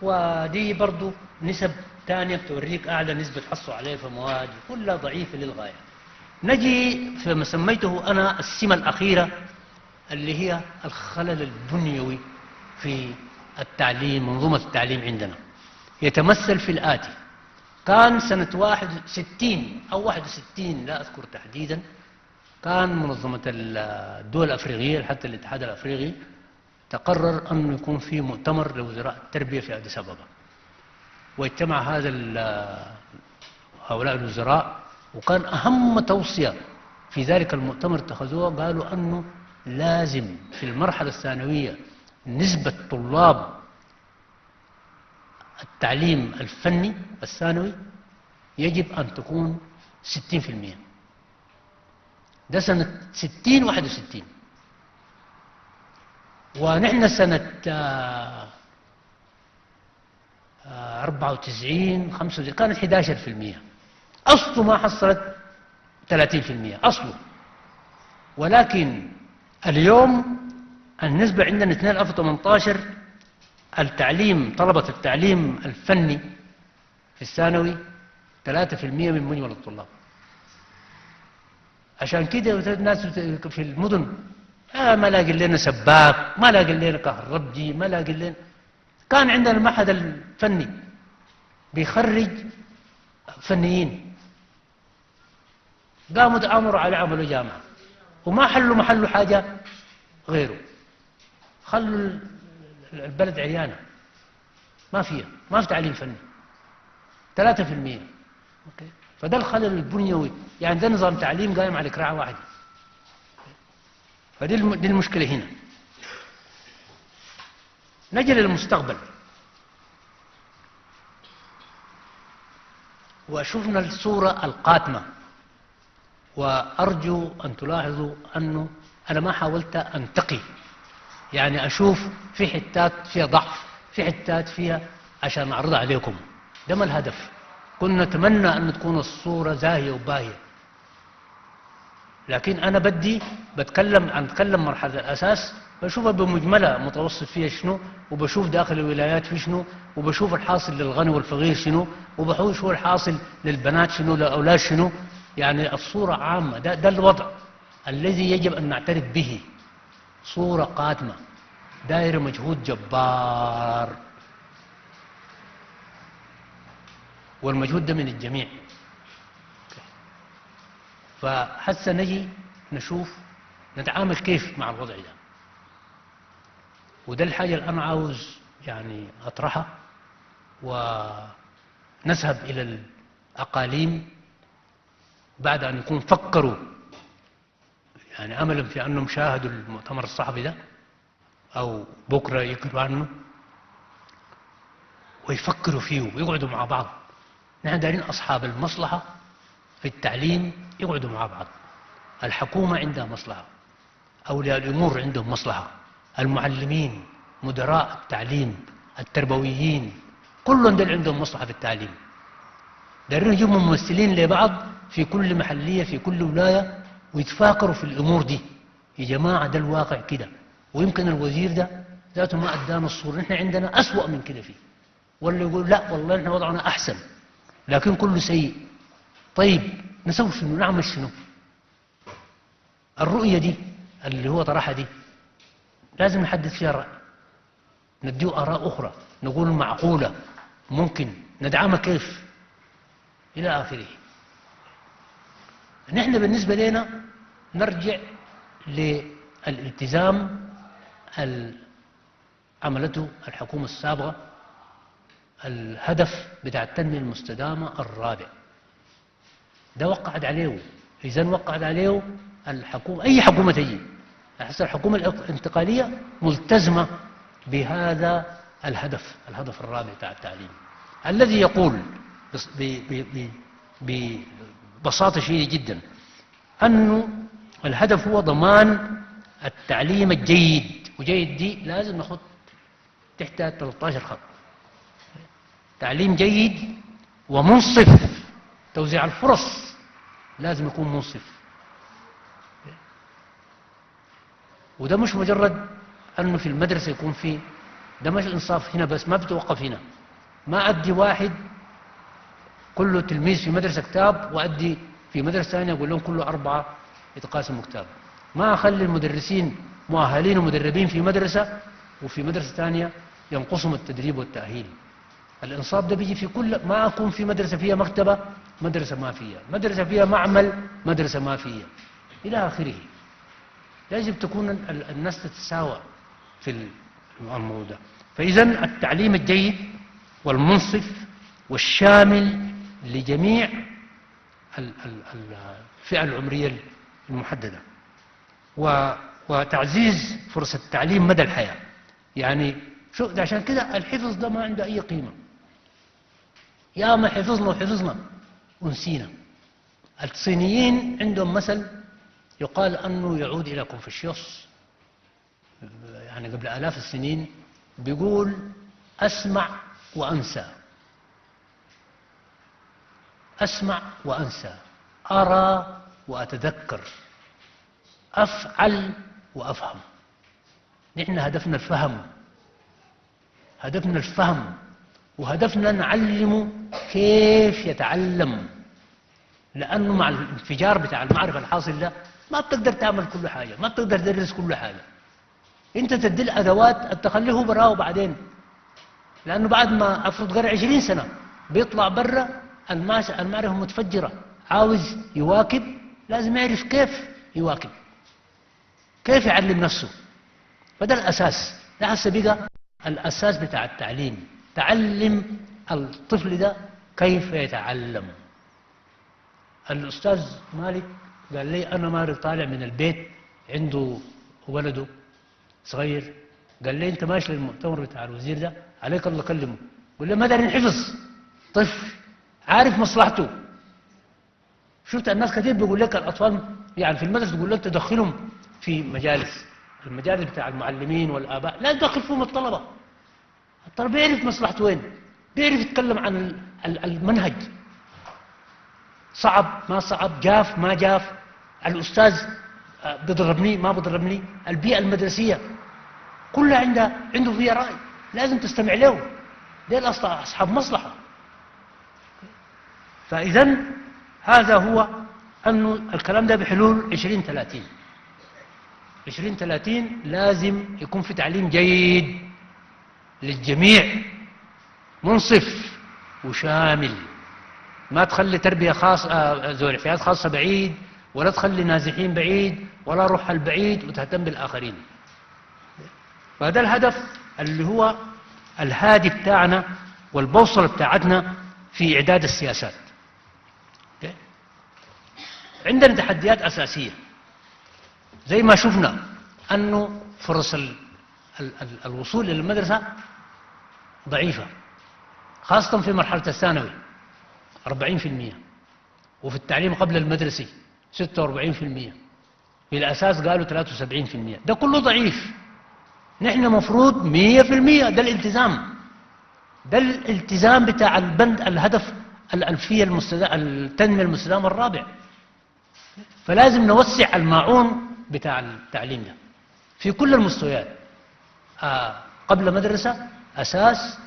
ودي برضو نسب ثانية بتوريك أعلى نسبة حصوا عليها في مواد كلها ضعيفة للغاية. نجي فيما سميته أنا السمة الأخيرة اللي هي الخلل البنيوي في التعليم منظومة التعليم عندنا. يتمثل في الآتي. كان سنة 61 أو 61 لا أذكر تحديدا كان منظمة الدول الأفريقية حتى الاتحاد الأفريقي تقرر أن يكون في مؤتمر لوزراء التربية في أديس أبابا. واجتمع هذا هؤلاء الوزراء وكان أهم توصية في ذلك المؤتمر اتخذوها قالوا أنه لازم في المرحلة الثانوية نسبة طلاب التعليم الفني الثانوي يجب أن تكون 60% ده سنة 60 61 ونحن سنة 94 95 كانت 11% أصله ما حصلت 30% أصله. ولكن اليوم النسبة عندنا 2018 التعليم طلبة التعليم الفني في الثانوي 3% من مجمل الطلاب عشان كده الناس في المدن آه ما لاقي لنا سباك ما لاقي لنا كهربجي ما لاقي لنا كان عندنا المعهد الفني بيخرج فنيين. قاموا تآمروا على عملوا جامعة وما حلوا محله حاجة غيره. خلوا البلد عيانة. ما فيها ما في تعليم فني. 3% أوكي. فده الخلل البنيوي يعني ده نظام تعليم قائم على كراعة واحدة فدي دي المشكلة هنا. نجي للمستقبل وشفنا الصورة القاتمة. وأرجو أن تلاحظوا أنه أنا ما حاولت أنتقي. يعني أشوف في حتات فيها ضعف في حتات فيها عشان أعرضها عليكم. ده ما الهدف. كنا نتمنى أن تكون الصورة زاهية وباهية. لكن أنا بدي بتكلم عن تكلم مرحلة الأساس بشوفها بمجملة متوسط فيها شنو وبشوف داخل الولايات في شنو وبشوف الحاصل للغني والفقير شنو وبشوف هو الحاصل للبنات شنو للأولاد شنو. يعني الصورة عامة ده, ده الوضع الذي يجب أن نعترف به. صورة قاتمة داير مجهود جبار. والمجهود ده من الجميع. فحتى نجي نشوف نتعامل كيف مع الوضع ده. وده الحاجة اللي أنا عاوز يعني أطرحها ونذهب إلى الأقاليم بعد أن يكون فكروا يعني أملا في أنهم شاهدوا المؤتمر الصحفي ده أو بكرة يقروا عنه ويفكروا فيه ويقعدوا مع بعض. نحن دارين أصحاب المصلحة في التعليم يقعدوا مع بعض. الحكومة عندها مصلحة أولياء الأمور عندهم مصلحة. المعلمين مدراء التعليم التربويين كلهم دول عندهم مصلحة في التعليم. دارين يجيبوا ممثلين لبعض في كل محلية في كل ولاية ويتفاكروا في الأمور دي. يا جماعة ده الواقع كده. ويمكن الوزير ده ذاته ما أدانا الصورة. نحن عندنا أسوأ من كده فيه. ولا يقول لا والله نحن وضعنا أحسن. لكن كله سيء. طيب نسوي شنو؟ نعمل شنو؟ الرؤية دي اللي هو طرحها دي لازم نحدد فيها رأي. نديه آراء أخرى نقول معقولة ممكن ندعمها كيف؟ إلى آخره. نحن بالنسبة لنا نرجع للالتزام عملته الحكومة السابقة الهدف بتاع التنمية المستدامة الرابع. ده وقعت عليه. إذا وقعت عليه الحكومة أي حكومة تجي؟ أحس الحكومة الانتقالية ملتزمة بهذا الهدف الهدف الرابع بتاع التعليم. الذي يقول ببساطة شديدة جدا أنه الهدف هو ضمان التعليم الجيد. وجيد دي لازم نحط تحتها 13 خط. تعليم جيد ومنصف توزيع الفرص لازم يكون منصف. وده مش مجرد أنه في المدرسة يكون في ده مش الإنصاف هنا بس ما بتوقف هنا. ما أدي واحد كله تلميذ في مدرسة كتاب وأدي في مدرسة ثانية أقول لهم كله أربعة يتقاسموا كتاب. ما أخلي المدرسين مؤهلين ومدربين في مدرسة وفي مدرسة ثانية ينقصهم التدريب والتأهيل. الإنصاف ده بيجي في كل ما أكون في مدرسة فيها مكتبة مدرسة ما فيها. مدرسة فيها معمل مدرسة ما فيها. إلى آخره. يجب تكون الناس تتساوى في الموضوع ده. فإذا التعليم الجيد والمنصف والشامل لجميع الفئة العمرية المحددة. وتعزيز فرصة التعليم مدى الحياة. يعني شو عشان كده الحفظ ده ما عنده أي قيمة. يا ما حفظنا وحفظنا. ونسينا الصينيين عندهم مثل يقال أنه يعود إلى كونفوشيوس يعني قبل آلاف السنين بيقول أسمع وأنسى. أسمع وأنسى. أرى وأتذكر. أفعل وأفهم. نحن هدفنا الفهم. هدفنا الفهم. وهدفنا نعلمه كيف يتعلم؟ لأنه مع الانفجار بتاع المعرفة الحاصل ده ما بتقدر تعمل كل حاجة ما بتقدر تدرس كل حاجة. أنت تدي الأدوات تخليه براه بعدين. لأنه بعد ما أفرض غير عشرين سنة بيطلع برا المعرفة متفجرة. عاوز يواكب لازم يعرف كيف يواكب. كيف يعلم نفسه. فده الأساس. ده هسه بقى الأساس بتاع التعليم. تعلم الطفل ده كيف يتعلم؟ الأستاذ مالك قال لي أنا مالك طالع من البيت عنده ولده صغير. قال لي أنت ماشي للمؤتمر بتاع الوزير ده؟ عليك الله كلمه. قال لي ما داري حفظ طفل عارف مصلحته. شفت الناس كثير بيقول لك الأطفال يعني في المدرسة بيقول لك تدخلهم في مجالس المجالس بتاع المعلمين والآباء. لا تدخل فيهم الطلبة. الطلبة بيعرف مصلحته وين؟ بيعرف يتكلم عن المنهج. صعب ما صعب. جاف ما جاف. الأستاذ آه، بضربني ما بضربني البيئة المدرسية كلها عنده عنده فيها رأي. لازم تستمع له. ديل أصحاب مصلحة. فإذا هذا هو أنه الكلام ده بحلول 2030 2030 لازم يكون في تعليم جيد للجميع. منصف وشامل. ما تخلي تربية خاصة ذو الحياة خاصة بعيد ولا تخلي نازحين بعيد ولا روح البعيد وتهتم بالآخرين. فهذا الهدف اللي هو الهادي بتاعنا والبوصلة بتاعتنا في إعداد السياسات. عندنا تحديات أساسية. زي ما شفنا أنه فرص ال ال ال الوصول إلى المدرسة ضعيفة. خاصة في مرحلة الثانوي 40% وفي التعليم قبل المدرسي 46% في الأساس قالوا 73% ده كله ضعيف. نحن مفروض 100% ده الالتزام. ده الالتزام بتاع البند الهدف الألفية التنمية المستدامة الرابع. فلازم نوسع الماعون بتاع التعليم ده. في كل المستويات. آه قبل مدرسة أساس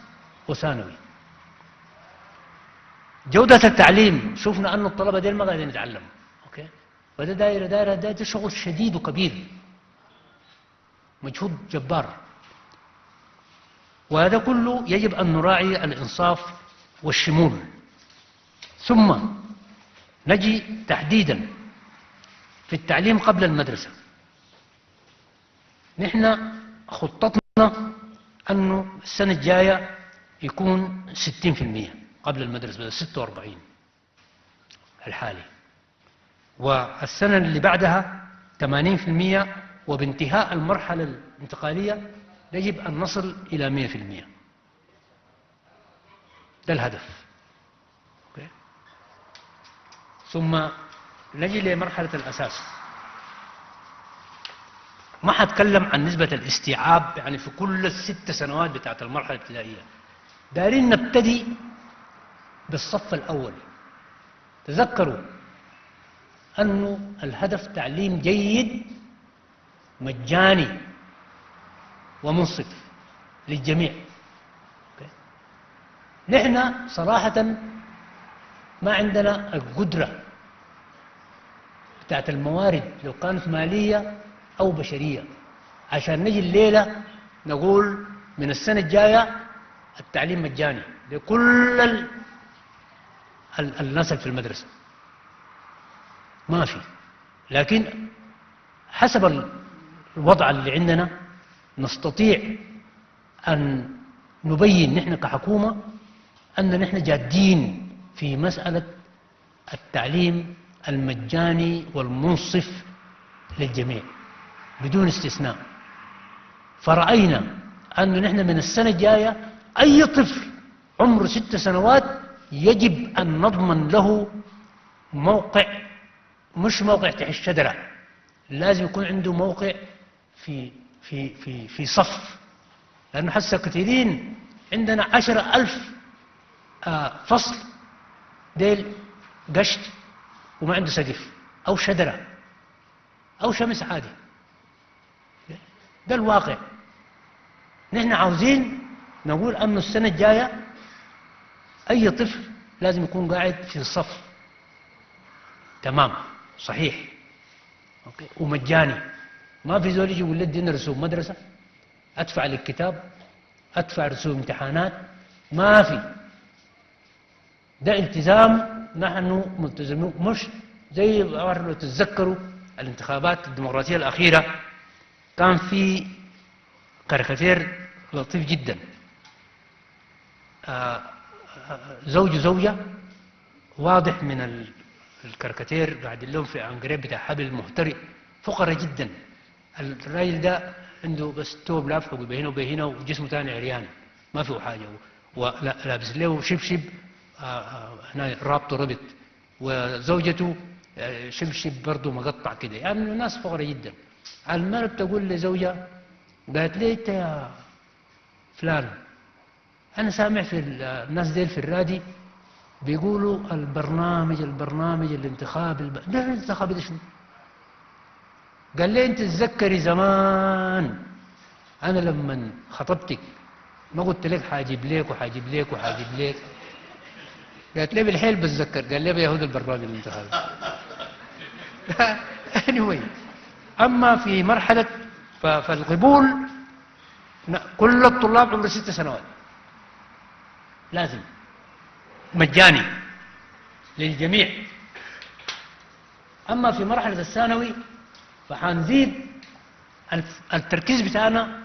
وثانوي. جودة التعليم. شفنا أن الطلبة دي ما قاعدين يتعلموا. أوكي؟ وده دايرة دايرة ده شغل شديد وكبير. مجهود جبار. وهذا كله يجب أن نراعي الإنصاف والشمول. ثم نجي تحديدا في التعليم قبل المدرسة. نحن خطتنا أنه السنة الجاية يكون 60% قبل المدرسة 46 الحالي. والسنة اللي بعدها 80% وبانتهاء المرحلة الانتقالية يجب أن نصل إلى 100% ده الهدف. ثم نجي لمرحلة الأساس. ما حتكلم عن نسبة الاستيعاب يعني في كل الست سنوات بتاعت المرحلة الابتدائية. دارين نبتدي بالصف الأول. تذكروا أنه الهدف تعليم جيد مجاني ومنصف للجميع. نحن صراحة ما عندنا القدرة بتاعت الموارد لو كانت مالية أو بشرية. عشان نجي الليلة نقول من السنة الجاية التعليم مجاني. لكل ال... الناس في المدرسة. ما في. لكن حسب الوضع اللي عندنا نستطيع أن نبين نحن كحكومة أن نحن جادين في مسألة التعليم المجاني والمنصف للجميع بدون استثناء. فرأينا أن نحن من السنة الجاية أي طفل عمره ست سنوات يجب أن نضمن له موقع مش موقع تحت الشجرة لازم يكون عنده موقع في في في في صف. لأنه حس كثيرين عندنا عشر ألف آه، فصل ديل قشت وما عنده سقف أو شجرة أو شمس عادي. ده الواقع. نحن عاوزين نقول أنه السنة الجاية أي طفل لازم يكون قاعد في الصف. تمام صحيح. أوكي. ومجاني. ما في زول يجي يقول لي رسوم مدرسة أدفع للكتاب أدفع رسوم امتحانات. ما في. ده التزام نحن ملتزمين. مش زي لو تتذكروا الانتخابات الديمقراطية الأخيرة كان في كاريكاتير لطيف جدا. آه، زوج وزوجة واضح من الكاريكاتير قاعد لهم في عنقريب بتاع حبل مهترئ فقراء جدا. الراجل ده عنده بس توب لافق بهنا وبهنا وجسمه ثاني عريان ما فيه حاجة. ولابس له شبشب آه، هنا رابطه ربط. وزوجته شبشب برضه مقطع كده. يعني الناس فقراء جدا. المرأة بتقول لزوجها قالت لي أنت يا فلان. أنا سامع في الناس ديل في الرادي بيقولوا البرنامج البرنامج الانتخاب الب... ده الانتخاب ده شنو؟ قال لي أنت تذكري زمان أنا لما خطبتك ما قلت لك حاجب ليك وحاجب ليك وحاجب ليك. قالت لي بالحيل بتذكر. قال لي يهود البرنامج الانتخابي [laughs] anyway أما في مرحلة فالقبول كل الطلاب عمر ست سنوات. لازم. مجاني للجميع. أما في مرحلة الثانوي فحنزيد التركيز بتاعنا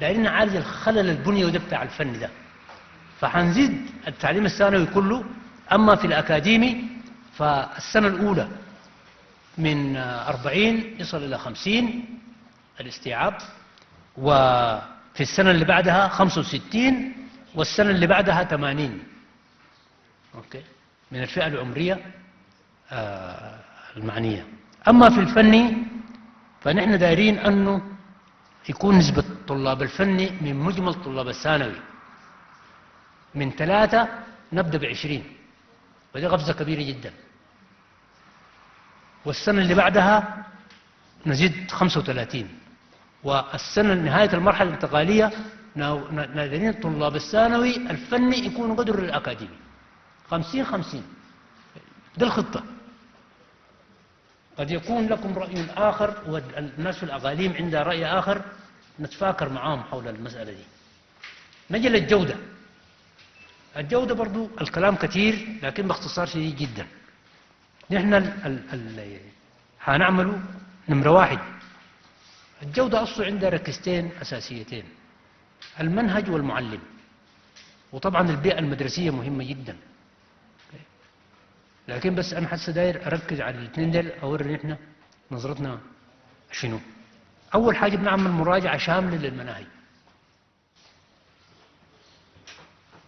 دايرين نعالج الخلل البنيوي ده بتاع الفن ده. فحنزيد التعليم الثانوي كله أما في الأكاديمي فالسنة الأولى من أربعين يصل إلى خمسين الاستيعاب وفي السنة اللي بعدها خمسة وستين والسنة اللي بعدها ثمانين أوكي. من الفئة العمرية آه، المعنية. أما في الفني فنحن دايرين أنه يكون نسبة طلاب الفني من مجمل طلاب الثانوي. من ثلاثة نبدأ بعشرين. ودي قفزة كبيرة جدا. والسنة اللي بعدها نزيد 35 والسنة نهاية المرحلة الانتقالية نادرين طلاب الثانوي الفني يكونوا قدر الأكاديمي. 50 50 ده الخطة. قد يكون لكم رأي آخر والناس في الأقاليم عندها رأي آخر نتفاكر معاهم حول المسألة دي. نجي للجودة. الجودة برضو الكلام كثير لكن باختصار شديد جدا. نحن حنعملوا نمرة واحد. الجودة أصله عندها ركزتين أساسيتين. المنهج والمعلم. وطبعا البيئة المدرسية مهمة جدا. لكن بس أنا حاسة داير أركز على الاثنين دول أوري نحن نظرتنا شنو. أول حاجة بنعمل مراجعة شاملة للمناهج.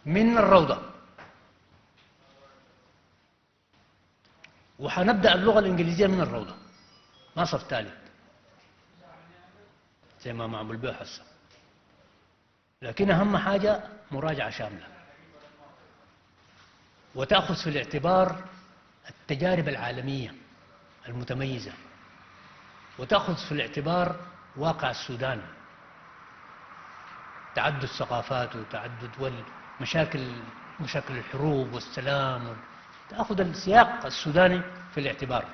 من الروضة. وحنبدأ اللغة الإنجليزية من الروضة. ما صف ثالث. زي ما معمول به هسه لكن أهم حاجة مراجعة شاملة. وتأخذ في الاعتبار التجارب العالمية المتميزة. وتأخذ في الاعتبار واقع السودان. تعدد ثقافات وتعدد والمشاكل مشاكل الحروب والسلام. تأخذ السياق السوداني في الاعتبار.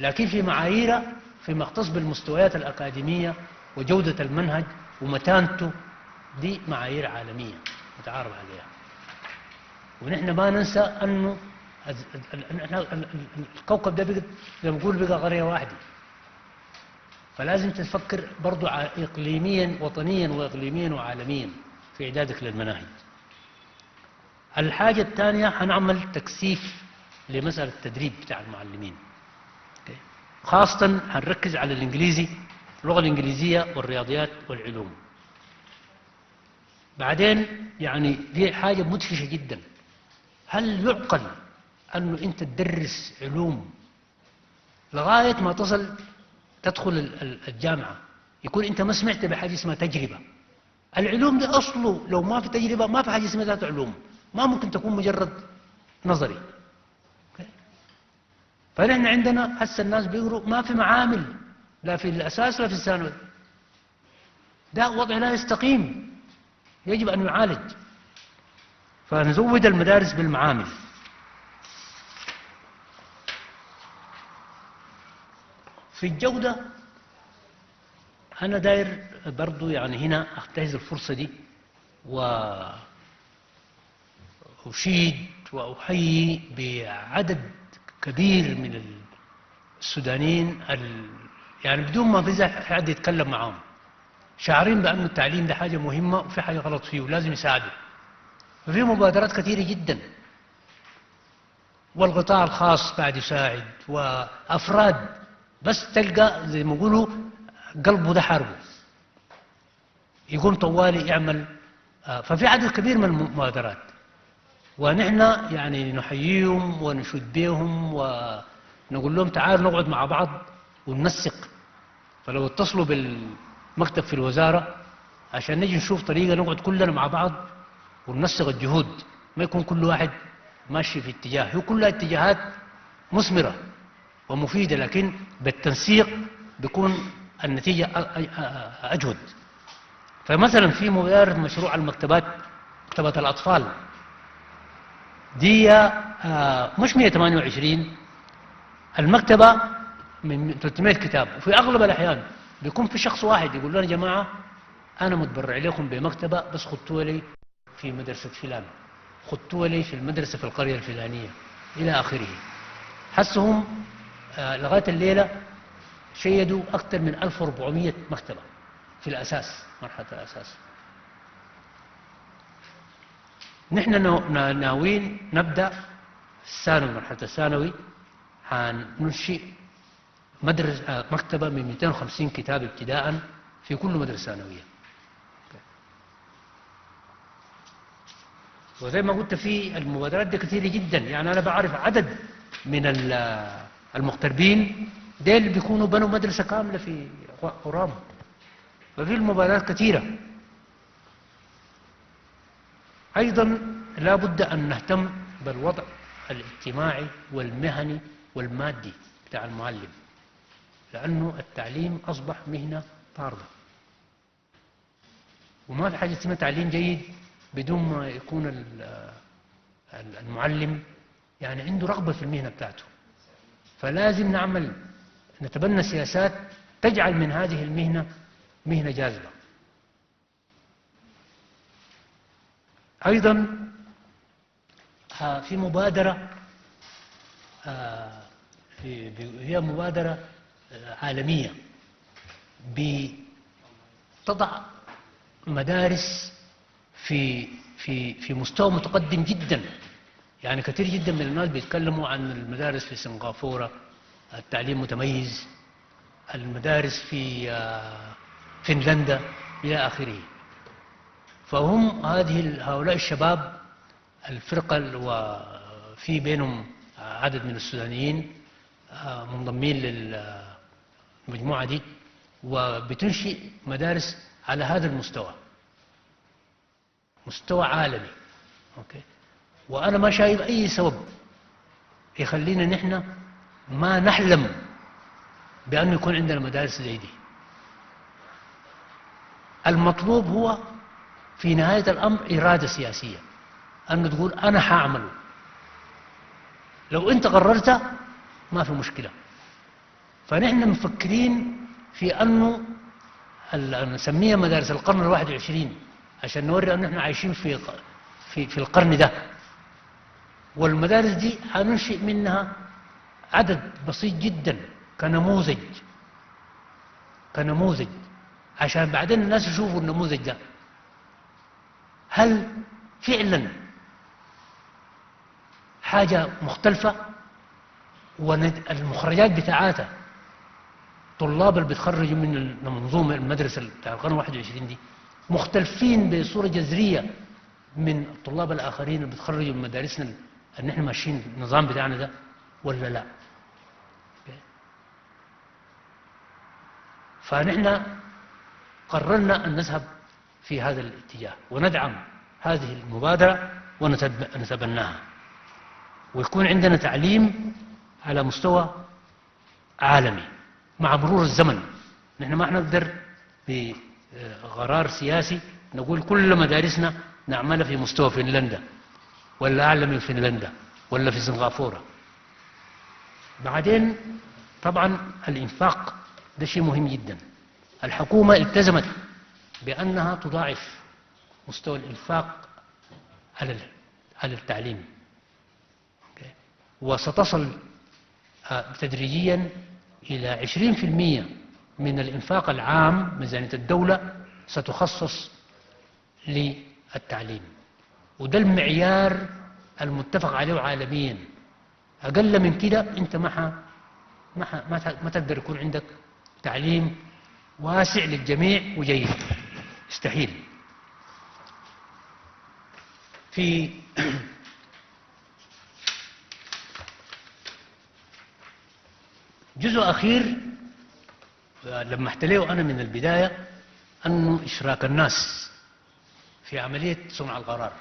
لكن في معايير فيما يختص بالمستويات الأكاديمية وجودة المنهج ومتانته دي معايير عالمية متعارف عليها. ونحن ما ننسى أنه الكوكب ده بقى زي ما نقول بقى قرية واحدة. فلازم تفكر برضو إقليميا وطنيا وإقليميا وعالميا في إعدادك للمناهج. الحاجة الثانية هنعمل تكثيف لمسألة التدريب بتاع المعلمين. خاصة هنركز على الإنجليزي اللغة الإنجليزية والرياضيات والعلوم. بعدين يعني دي حاجة مدهشة جدا. هل يعقل أنه أنت تدرس علوم لغاية ما تصل تدخل الجامعة؟ يكون أنت ما سمعت بحاجة اسمها تجربة. العلوم دي أصله لو ما في تجربة ما في حاجة اسمها ذات علوم. ما ممكن تكون مجرد نظري. فنحن عندنا هسه الناس بيقروا ما في معامل لا في الأساس ولا في الثانوي ده وضع لا يستقيم. يجب أن يعالج. فنزود المدارس بالمعامل. في الجودة أنا داير برضو يعني هنا أختهز الفرصة دي وأشيد وأحيي بعدد كبير من السودانيين يعني بدون ما في حد يتكلم معاهم. شعرين بأن التعليم ده حاجة مهمة وفي حاجة غلط فيه ولازم يساعدوا. ففي مبادرات كثيرة جدا. والقطاع الخاص بعد يساعد وأفراد بس تلقى زي ما يقولوا قلبه ده حربه يقوم طوالي يعمل ففي عدد كبير من المبادرات. ونحن يعني نحييهم ونشد بهم ونقول لهم تعالوا نقعد مع بعض وننسق. فلو اتصلوا بالمكتب في الوزارة عشان نجي نشوف طريقة نقعد كلنا مع بعض وننسق الجهود. ما يكون كل واحد ماشي في اتجاه. هي كلها اتجاهات مثمرة ومفيدة لكن بالتنسيق بيكون النتيجة أجهد فمثلا في مبادرة مشروع المكتبات مكتبة الأطفال. دي آه، مش 128 المكتبة من 300 كتاب. وفي أغلب الأحيان بيكون في شخص واحد يقول لنا يا جماعة أنا متبرع لكم بمكتبة بس خطوها لي في مدرسة فلان. خطوها لي في المدرسة في القرية الفلانية. إلى آخره. حسهم آه، لغاية الليلة شيدوا أكثر من 1400 مكتبة. في الأساس مرحلة الأساس. نحن ناويين نبدأ الثانوي مرحلة الثانوي. حننشئ مدرسة آه، مكتبة من 250 كتاب ابتداء في كل مدرسة ثانوية وزي ما قلت في المبادرات دي كثيرة جدا. يعني أنا بعرف عدد من المغتربين ديل بيكونوا بنوا مدرسة كاملة في قرام ففي المبادرات كثيرة أيضا لا بد أن نهتم بالوضع الاجتماعي والمهني والمادي بتاع المعلم. لأنه التعليم أصبح مهنة طاردة. وما في حاجة اسمها تعليم جيد بدون ما يكون المعلم يعني عنده رغبة في المهنة بتاعته. فلازم نعمل نتبنى سياسات تجعل من هذه المهنة مهنة جاذبة. أيضا آه، في مبادرة آه، هي مبادرة عالمية بتضع مدارس في في في مستوى متقدم جدا. يعني كثير جدا من الناس بيتكلموا عن المدارس في سنغافورة التعليم متميز المدارس في فنلندا إلى آخره. فهم هذه هؤلاء الشباب الفرقة وفي بينهم عدد من السودانيين آه، منضمين للمجموعة دي وبتنشئ مدارس على هذا المستوى. مستوى عالمي. أوكي؟ وأنا ما شايف أي سبب يخلينا نحن ما نحلم بأن يكون عندنا مدارس زي دي. المطلوب هو في نهاية الأمر إرادة سياسية. أن تقول أنا حأعمله لو أنت قررت ما في مشكلة. فنحن مفكرين في أنه نسميها مدارس القرن الواحد وعشرين عشان نوري أن إحنا عايشين في في في القرن ده. والمدارس دي هننشئ منها عدد بسيط جدا كنموذج. كنموذج. عشان بعدين الناس يشوفوا النموذج ده. هل فعلا حاجة مختلفة؟ والمخرجات بتاعاتها طلاب اللي بيتخرجوا من المنظومة المدرسة بتاع القرن 21 دي مختلفين بصورة جذرية من الطلاب الآخرين اللي بيتخرجوا من مدارسنا ان إحنا ماشيين النظام بتاعنا ده ولا لا؟ فنحن قررنا أن نذهب في هذا الاتجاه وندعم هذه المبادرة ونتبناها ويكون عندنا تعليم على مستوى عالمي. مع مرور الزمن. نحن ما نقدر بقرار سياسي نقول كل مدارسنا نعملها في مستوى فنلندا ولا أعلى من فنلندا ولا في سنغافورة. بعدين طبعا الإنفاق ده شيء مهم جدا. الحكومة التزمت بأنها تضاعف مستوى الإنفاق على على التعليم. وستصل آه، تدريجيا إلى 20% من الإنفاق العام ميزانية الدولة ستخصص للتعليم. وده المعيار المتفق عليه عالميا. أقل من كده أنت ما ما ما تقدر يكون عندك تعليم واسع للجميع وجيد. يستحيل في جزء أخير لما احتليه أنا من البداية أنه إشراك الناس في عملية صنع القرار.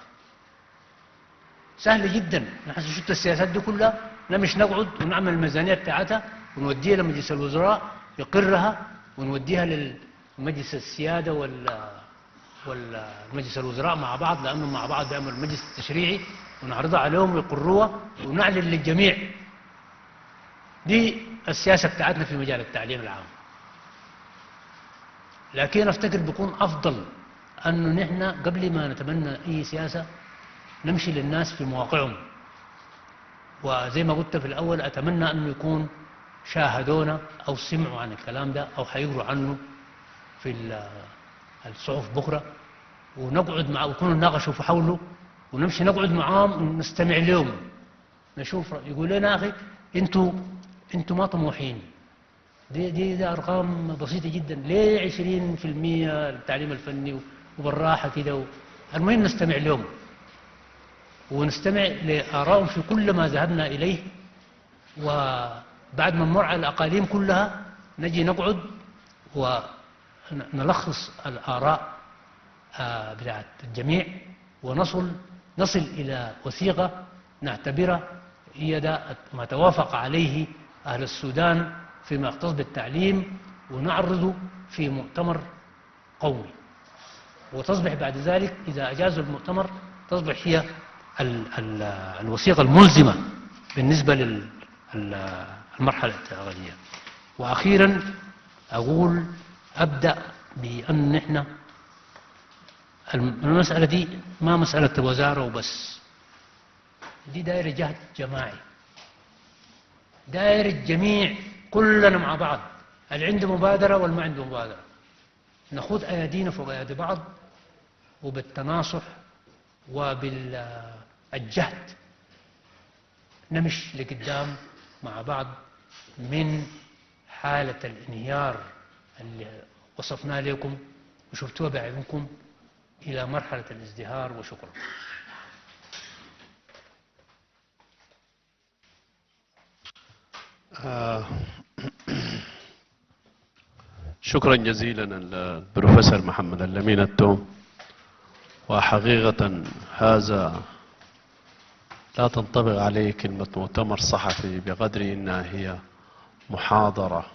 سهل جدا. نحن شفت السياسات دي كلها. مش نقعد ونعمل الميزانية بتاعتها ونوديها لمجلس الوزراء يقرها ونوديها للمجلس السيادة ولا والمجلس الوزراء مع بعض لأنهم مع بعض بيعملوا المجلس التشريعي ونعرضها عليهم ويقروها ونعلن للجميع دي السياسة بتاعتنا في مجال التعليم العام. لكن أفتكر بيكون أفضل أنه نحن قبل ما نتبنى أي سياسة نمشي للناس في مواقعهم. وزي ما قلت في الأول أتمنى أنه يكون شاهدونا أو سمعوا عن الكلام ده أو حيقروا عنه في الصحف بكرة. ونقعد معه ويكونوا ناقشوا في حوله ونمشي نقعد معاهم ونستمع لهم. نشوف يقول لنا أخي أنتوا أنتوا ما طموحين. دي, دي, دي أرقام بسيطة جدا. ليه 20% التعليم الفني وبالراحة كده المهم نستمع لهم ونستمع لآرائهم في كل ما ذهبنا إليه. وبعد ما نمر على الأقاليم كلها نجي نقعد ونلخص الآراء آه، بتاعت الجميع. ونصل نصل إلى وثيقة نعتبرها هي ده ما توافق عليه أهل السودان فيما يختص بالتعليم ونعرضه في مؤتمر قومي. وتصبح بعد ذلك إذا أجازوا المؤتمر تصبح هي الوثيقة الملزمة بالنسبة للمرحلة التغذية وأخيرا أقول أبدأ بأن نحن المسألة دي ما مسألة وزارة وبس. دي دائرة جهد جماعي. دائرة جميع كلنا مع بعض. اللي عنده مبادرة واللي ما عنده مبادرة؟ نخوض أيدينا فوق أيدي بعض وبالتناصح وبالجهد. نمشي لقدام مع بعض من حالة الانهيار اللي وصفناه لكم وشفتوها بعينكم إلى مرحلة الازدهار وشكرا. آه. [clears throat] شكرا جزيلا البروفيسور محمد اللمين التوم. وحقيقة هذا لا تنطبق عليه كلمة مؤتمر صحفي بقدر إنها هي محاضرة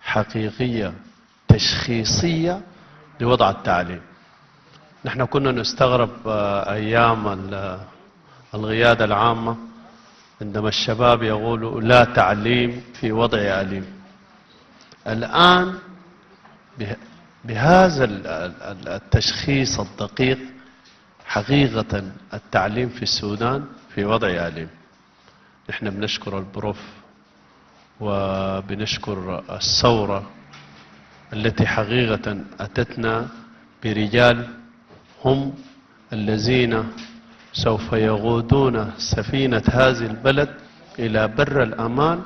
حقيقية تشخيصية لوضع التعليم. نحن كنا نستغرب آه، أيام ال- القيادة العامة. عندما الشباب يقولوا لا تعليم في وضع أليم الآن به- بهذا ال- ال- التشخيص الدقيق حقيقة التعليم في السودان في وضع أليم نحن بنشكر البروف وبنشكر الثورة التي حقيقة أتتنا برجال هم الذين سوف يقودون سفينة هذه البلد إلى بر الأمان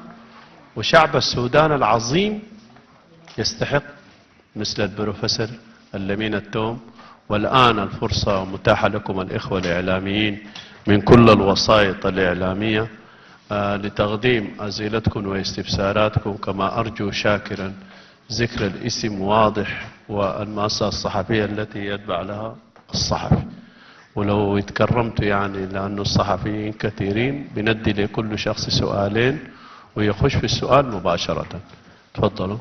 وشعب السودان العظيم يستحق مثل البروفيسور اللمين التوم. والآن الفرصة متاحة لكم الإخوة الإعلاميين من كل الوسائط الإعلامية آه، لتقديم أسئلتكم واستفساراتكم. كما أرجو شاكرا ذكر الاسم واضح والمؤسسة الصحفية التي يتبع لها الصحفي. ولو اتكرمت يعني لأنه الصحفيين كثيرين بندي لكل شخص سؤالين ويخش في السؤال مباشرة. تفضلوا.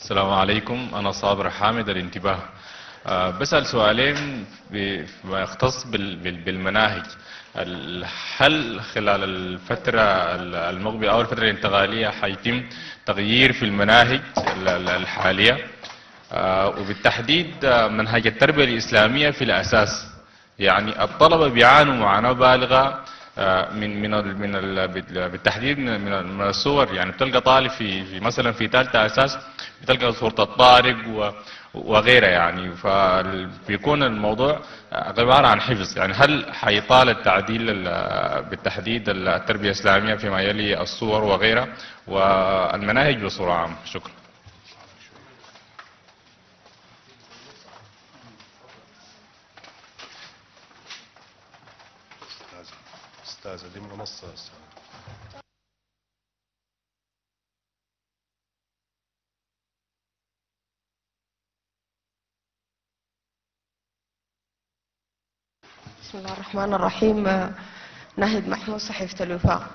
السلام عليكم. أنا صابر حامد الانتباه. آه، بسأل سؤالين فيما يختص بال- بال- بالمناهج. ال- هل خلال الفترة ال- المقبلة أو الفترة الانتقالية حيتم تغيير في المناهج ال- ال- الحالية؟ آه، وبالتحديد آه، منهج التربية الإسلامية في الأساس. يعني الطلبة بيعانوا معاناة بالغة من من من بال- بالتحديد من من من الصور. يعني بتلقى طالب في في مثلا في ثالثه أساس بتلقى صورة الطارق و- وغيرها يعني. فبيكون الموضوع عبارة عن حفظ. يعني هل حيطال التعديل ال- بالتحديد التربية الإسلامية فيما يلي الصور وغيرها والمناهج بصورة عامة. شكرا. استاذة دي منصة أستاذ. بسم الله الرحمن الرحيم. ناهد محمود صحيفة الوفاق.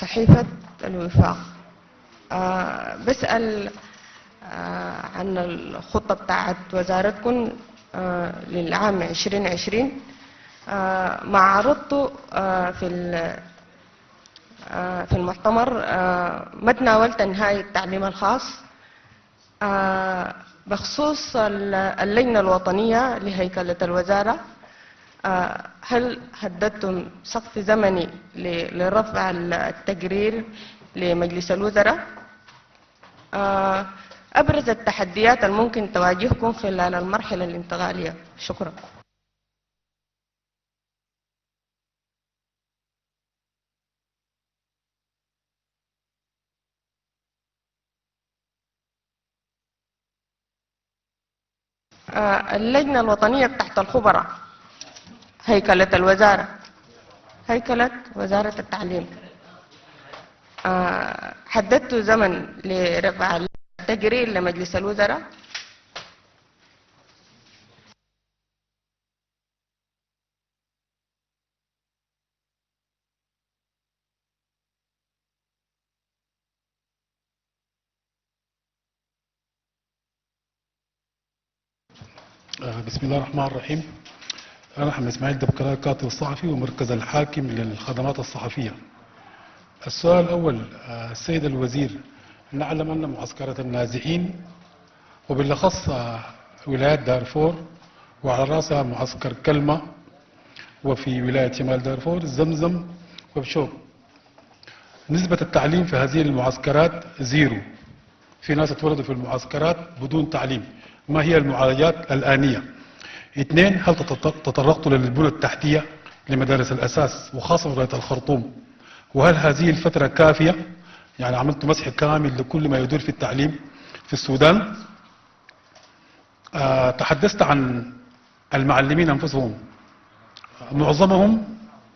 صحيفة الوفاق. آه، بسأل آه، عن الخطة بتاعت وزارتكم آه، للعام 2020 آه، ما عرضته آه، في آه، في المؤتمر آه، ما تناولت نهاية التعليم الخاص. آه، بخصوص ال- اللجنة الوطنية لهيكلة الوزارة آه، هل حددتم سقف زمني لرفع التقرير لمجلس الوزراء؟ آه، أبرز التحديات الممكن تواجهكم خلال المرحلة الانتقالية. شكرا. اللجنة الوطنية تحت الخبراء هيكلة الوزارة. هيكلة وزارة التعليم. آه، حددت زمن لرفع التقرير لمجلس الوزراء. بسم الله الرحمن الرحيم. أنا أحمد إسماعيل دبكرار كاتب الصحفي ومركز الحاكم للخدمات الصحفية. السؤال الأول آه، السيد الوزير نعلم أن معسكرة النازحين وبالأخص آه، ولاية دارفور وعلى رأسها معسكر كلمة وفي ولاية شمال دارفور زمزم وبشوك. نسبة التعليم في هذه المعسكرات زيرو. في ناس اتولدوا في المعسكرات بدون تعليم. ما هي المعالجات الآنية؟ اثنين هل تطرقتوا للبنى التحتية لمدارس الأساس وخاصة ولاية الخرطوم؟ وهل هذه الفترة كافية؟ يعني عملت مسح كامل لكل ما يدور في التعليم في السودان. آه تحدثت عن المعلمين أنفسهم. معظمهم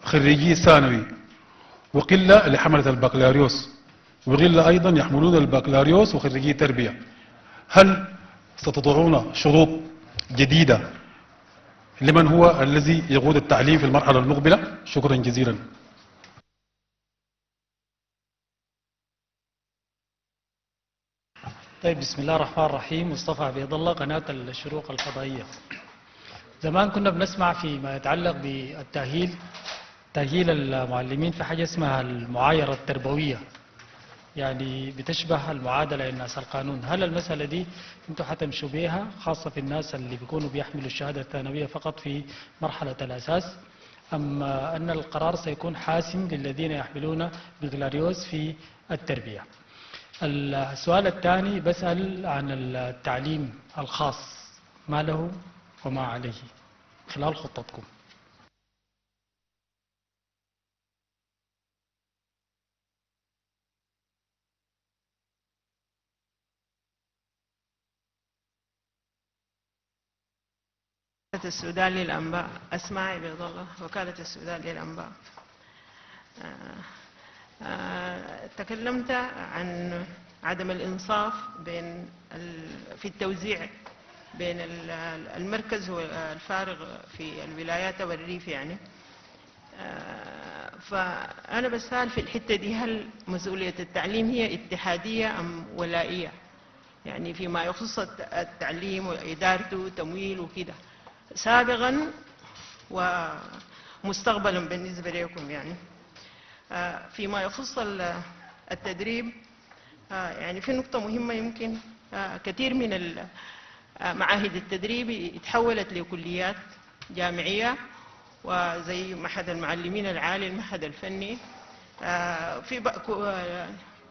خريجي ثانوي. وقلة لحملة البكالوريوس. وقلة أيضا يحملون البكالوريوس وخريجي تربية. هل ستضعون شروط جديدة لمن هو الذي يقود التعليم في المرحلة المقبلة؟ شكرا جزيلا. طيب بسم الله الرحمن الرحيم. مصطفى عبيد الله قناة الشروق الفضائية. زمان كنا بنسمع فيما يتعلق بالتأهيل تأهيل المعلمين في حاجة اسمها المعايرة التربوية. يعني بتشبه المعادلة الناس القانون هل المسألة دي أنتوا حتمشوا بيها؟ خاصة في الناس اللي بيكونوا بيحملوا الشهادة الثانوية فقط في مرحلة الأساس. أم أن القرار سيكون حاسم للذين يحملون بكالوريوس في التربية. السؤال الثاني بسأل عن التعليم الخاص. ما له وما عليه؟ خلال خطتكم وكالة السودان للأنباء. أسماء عبيد الله وكالة السودان للأنباء. آه، آه، تكلمت عن عدم الإنصاف بين في التوزيع بين ال- المركز والفارغ في الولايات والريف يعني. آه، فأنا بسأل في الحتة دي هل مسؤولية التعليم هي اتحادية أم ولائية؟ يعني فيما يخص الت- التعليم وإدارته وتمويل وكده. سابقا ومستقبلا بالنسبة لكم يعني. آه، فيما يخص ال- التدريب آه، يعني في نقطة مهمة يمكن آه، كثير من معاهد التدريب اتحولت لكليات جامعية وزي معهد المعلمين العالي المعهد الفني. في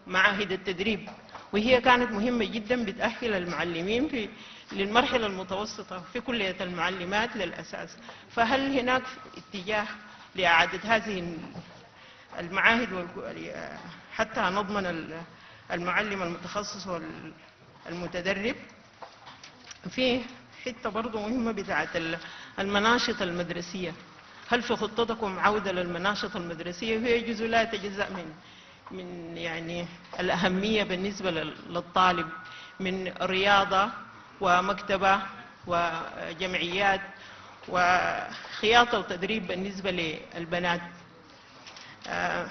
معاهد التدريب وهي كانت مهمة جدا بتأهل المعلمين في للمرحلة المتوسطة في كلية المعلمات للأساس. فهل هناك اتجاه لإعادة هذه المعاهد حتى نضمن ال- المعلم المتخصص والمتدرب؟ في حتة برضو مهمة بتاعت ال- المناشط المدرسية. هل في خطتكم عودة للمناشط المدرسية؟ وهي جزء لا يتجزأ من من يعني الأهمية بالنسبة لل- للطالب من رياضة ومكتبة وجمعيات وخياطة وتدريب بالنسبة للبنات. آه،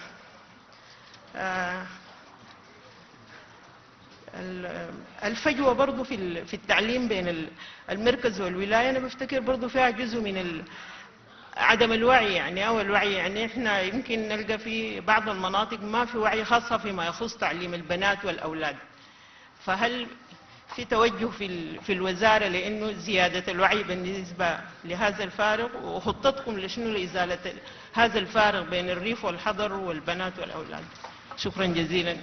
آه، ال- الفجوة برضو في ال- في التعليم بين ال- المركز والولاية. أنا بفتكر برضو فيها جزء من عدم الوعي يعني أو الوعي يعني إحنا يمكن نلقى في بعض المناطق ما في وعي خاصة فيما يخص تعليم البنات والأولاد. فهل في توجه في في الوزارة لأنه زيادة الوعي بالنسبة لهذا الفارق؟ وخطتكم لشنو لإزالة ال- هذا الفارق بين الريف والحضر والبنات والأولاد؟ شكرا جزيلا.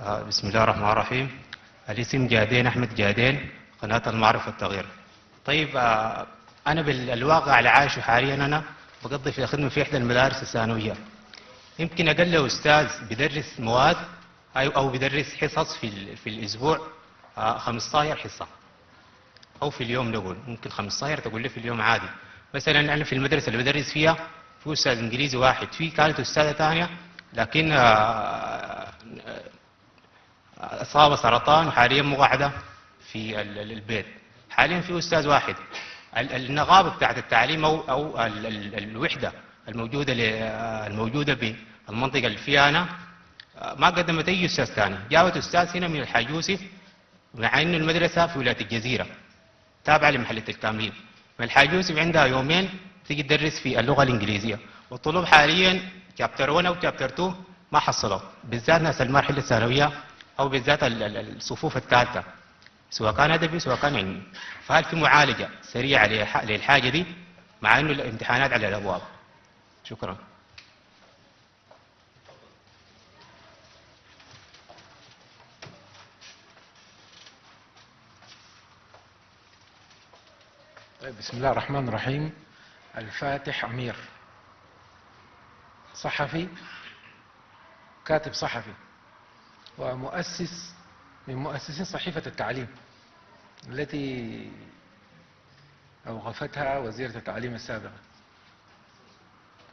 بسم الله الرحمن الرحيم. الاسم جادين أحمد جادين قناة المعرفة والتغيير. طيب آه، أنا بالواقع اللي عايشه حاليا أنا بقضي في الخدمة في إحدى المدارس الثانوية. يمكن أقل أستاذ بدرس مواد أو بدرس حصص في في الأسبوع آه، 15 حصة. أو في اليوم نقول ممكن 15 تقول لي في اليوم عادي. مثلا أنا في المدرسة اللي بدرس فيها في أستاذ إنجليزي واحد في كانت أستاذة ثانية لكن آه، أصاب سرطان وحاليا مقعدة في ال- ال- البيت. حاليا في أستاذ واحد. ال- النغابة بتاعت التعليم أو, أو ال- ال- الوحدة الموجودة ل- الموجودة بالمنطقة اللي فيها أنا ما قدمت أي أستاذ ثاني. جابت أستاذ هنا من الحاج يوسف مع إنه المدرسة في ولاية الجزيرة تابعة لمحلة الكاملين الحاج يوسف عندها يومين تيجي تدرس في اللغة الإنجليزية. والطلاب حاليا شابتر 1 أو شابتر 2 ما حصلوا. بالذات ناس المرحلة الثانوية أو بالذات ال- ال- الصفوف الثالثة سواء كان أدبي سواء كان علمي. فهل في معالجة سريعة للح- للحاجة دي؟ مع إنه الامتحانات على الأبواب. شكرا. طيب بسم الله الرحمن الرحيم. الفاتح أمير. صحفي كاتب صحفي. ومؤسس من مؤسسين صحيفة التعليم التي أوقفتها وزيرة التعليم السابقة.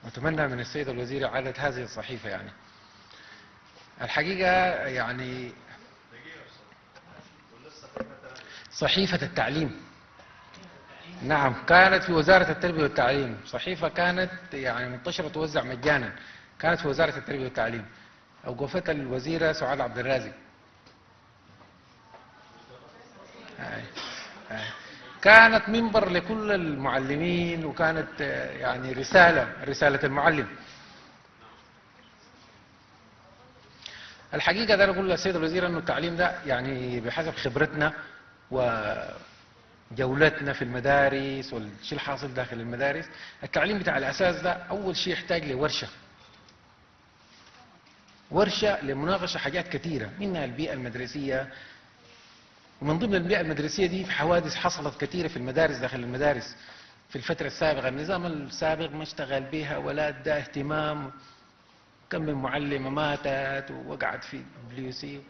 وأتمنى من السيد الوزير إعادة هذه الصحيفة يعني. الحقيقة يعني صحيفة التعليم. نعم كانت في وزارة التربية والتعليم. صحيفة كانت يعني منتشرة توزع مجانا. كانت في وزارة التربية والتعليم. أوقفتها الوزيرة سعاد عبد الرازق. كانت منبر لكل المعلمين وكانت آه، يعني رسالة رسالة المعلم. الحقيقة ده أنا أقول للسيد الوزير أنه التعليم ده يعني بحسب خبرتنا وجولتنا في المدارس والشيء الحاصل داخل المدارس التعليم بتاع الأساس ده أول شيء يحتاج لورشة. ورشة لمناقشة حاجات كثيرة منها البيئة المدرسية. ومن ضمن البيئة المدرسية دي في حوادث حصلت كثيرة في المدارس داخل المدارس. في الفترة السابقة النظام السابق ما اشتغل بها ولا ادى اهتمام. كم من معلمة ماتت ووقعت في بليوسي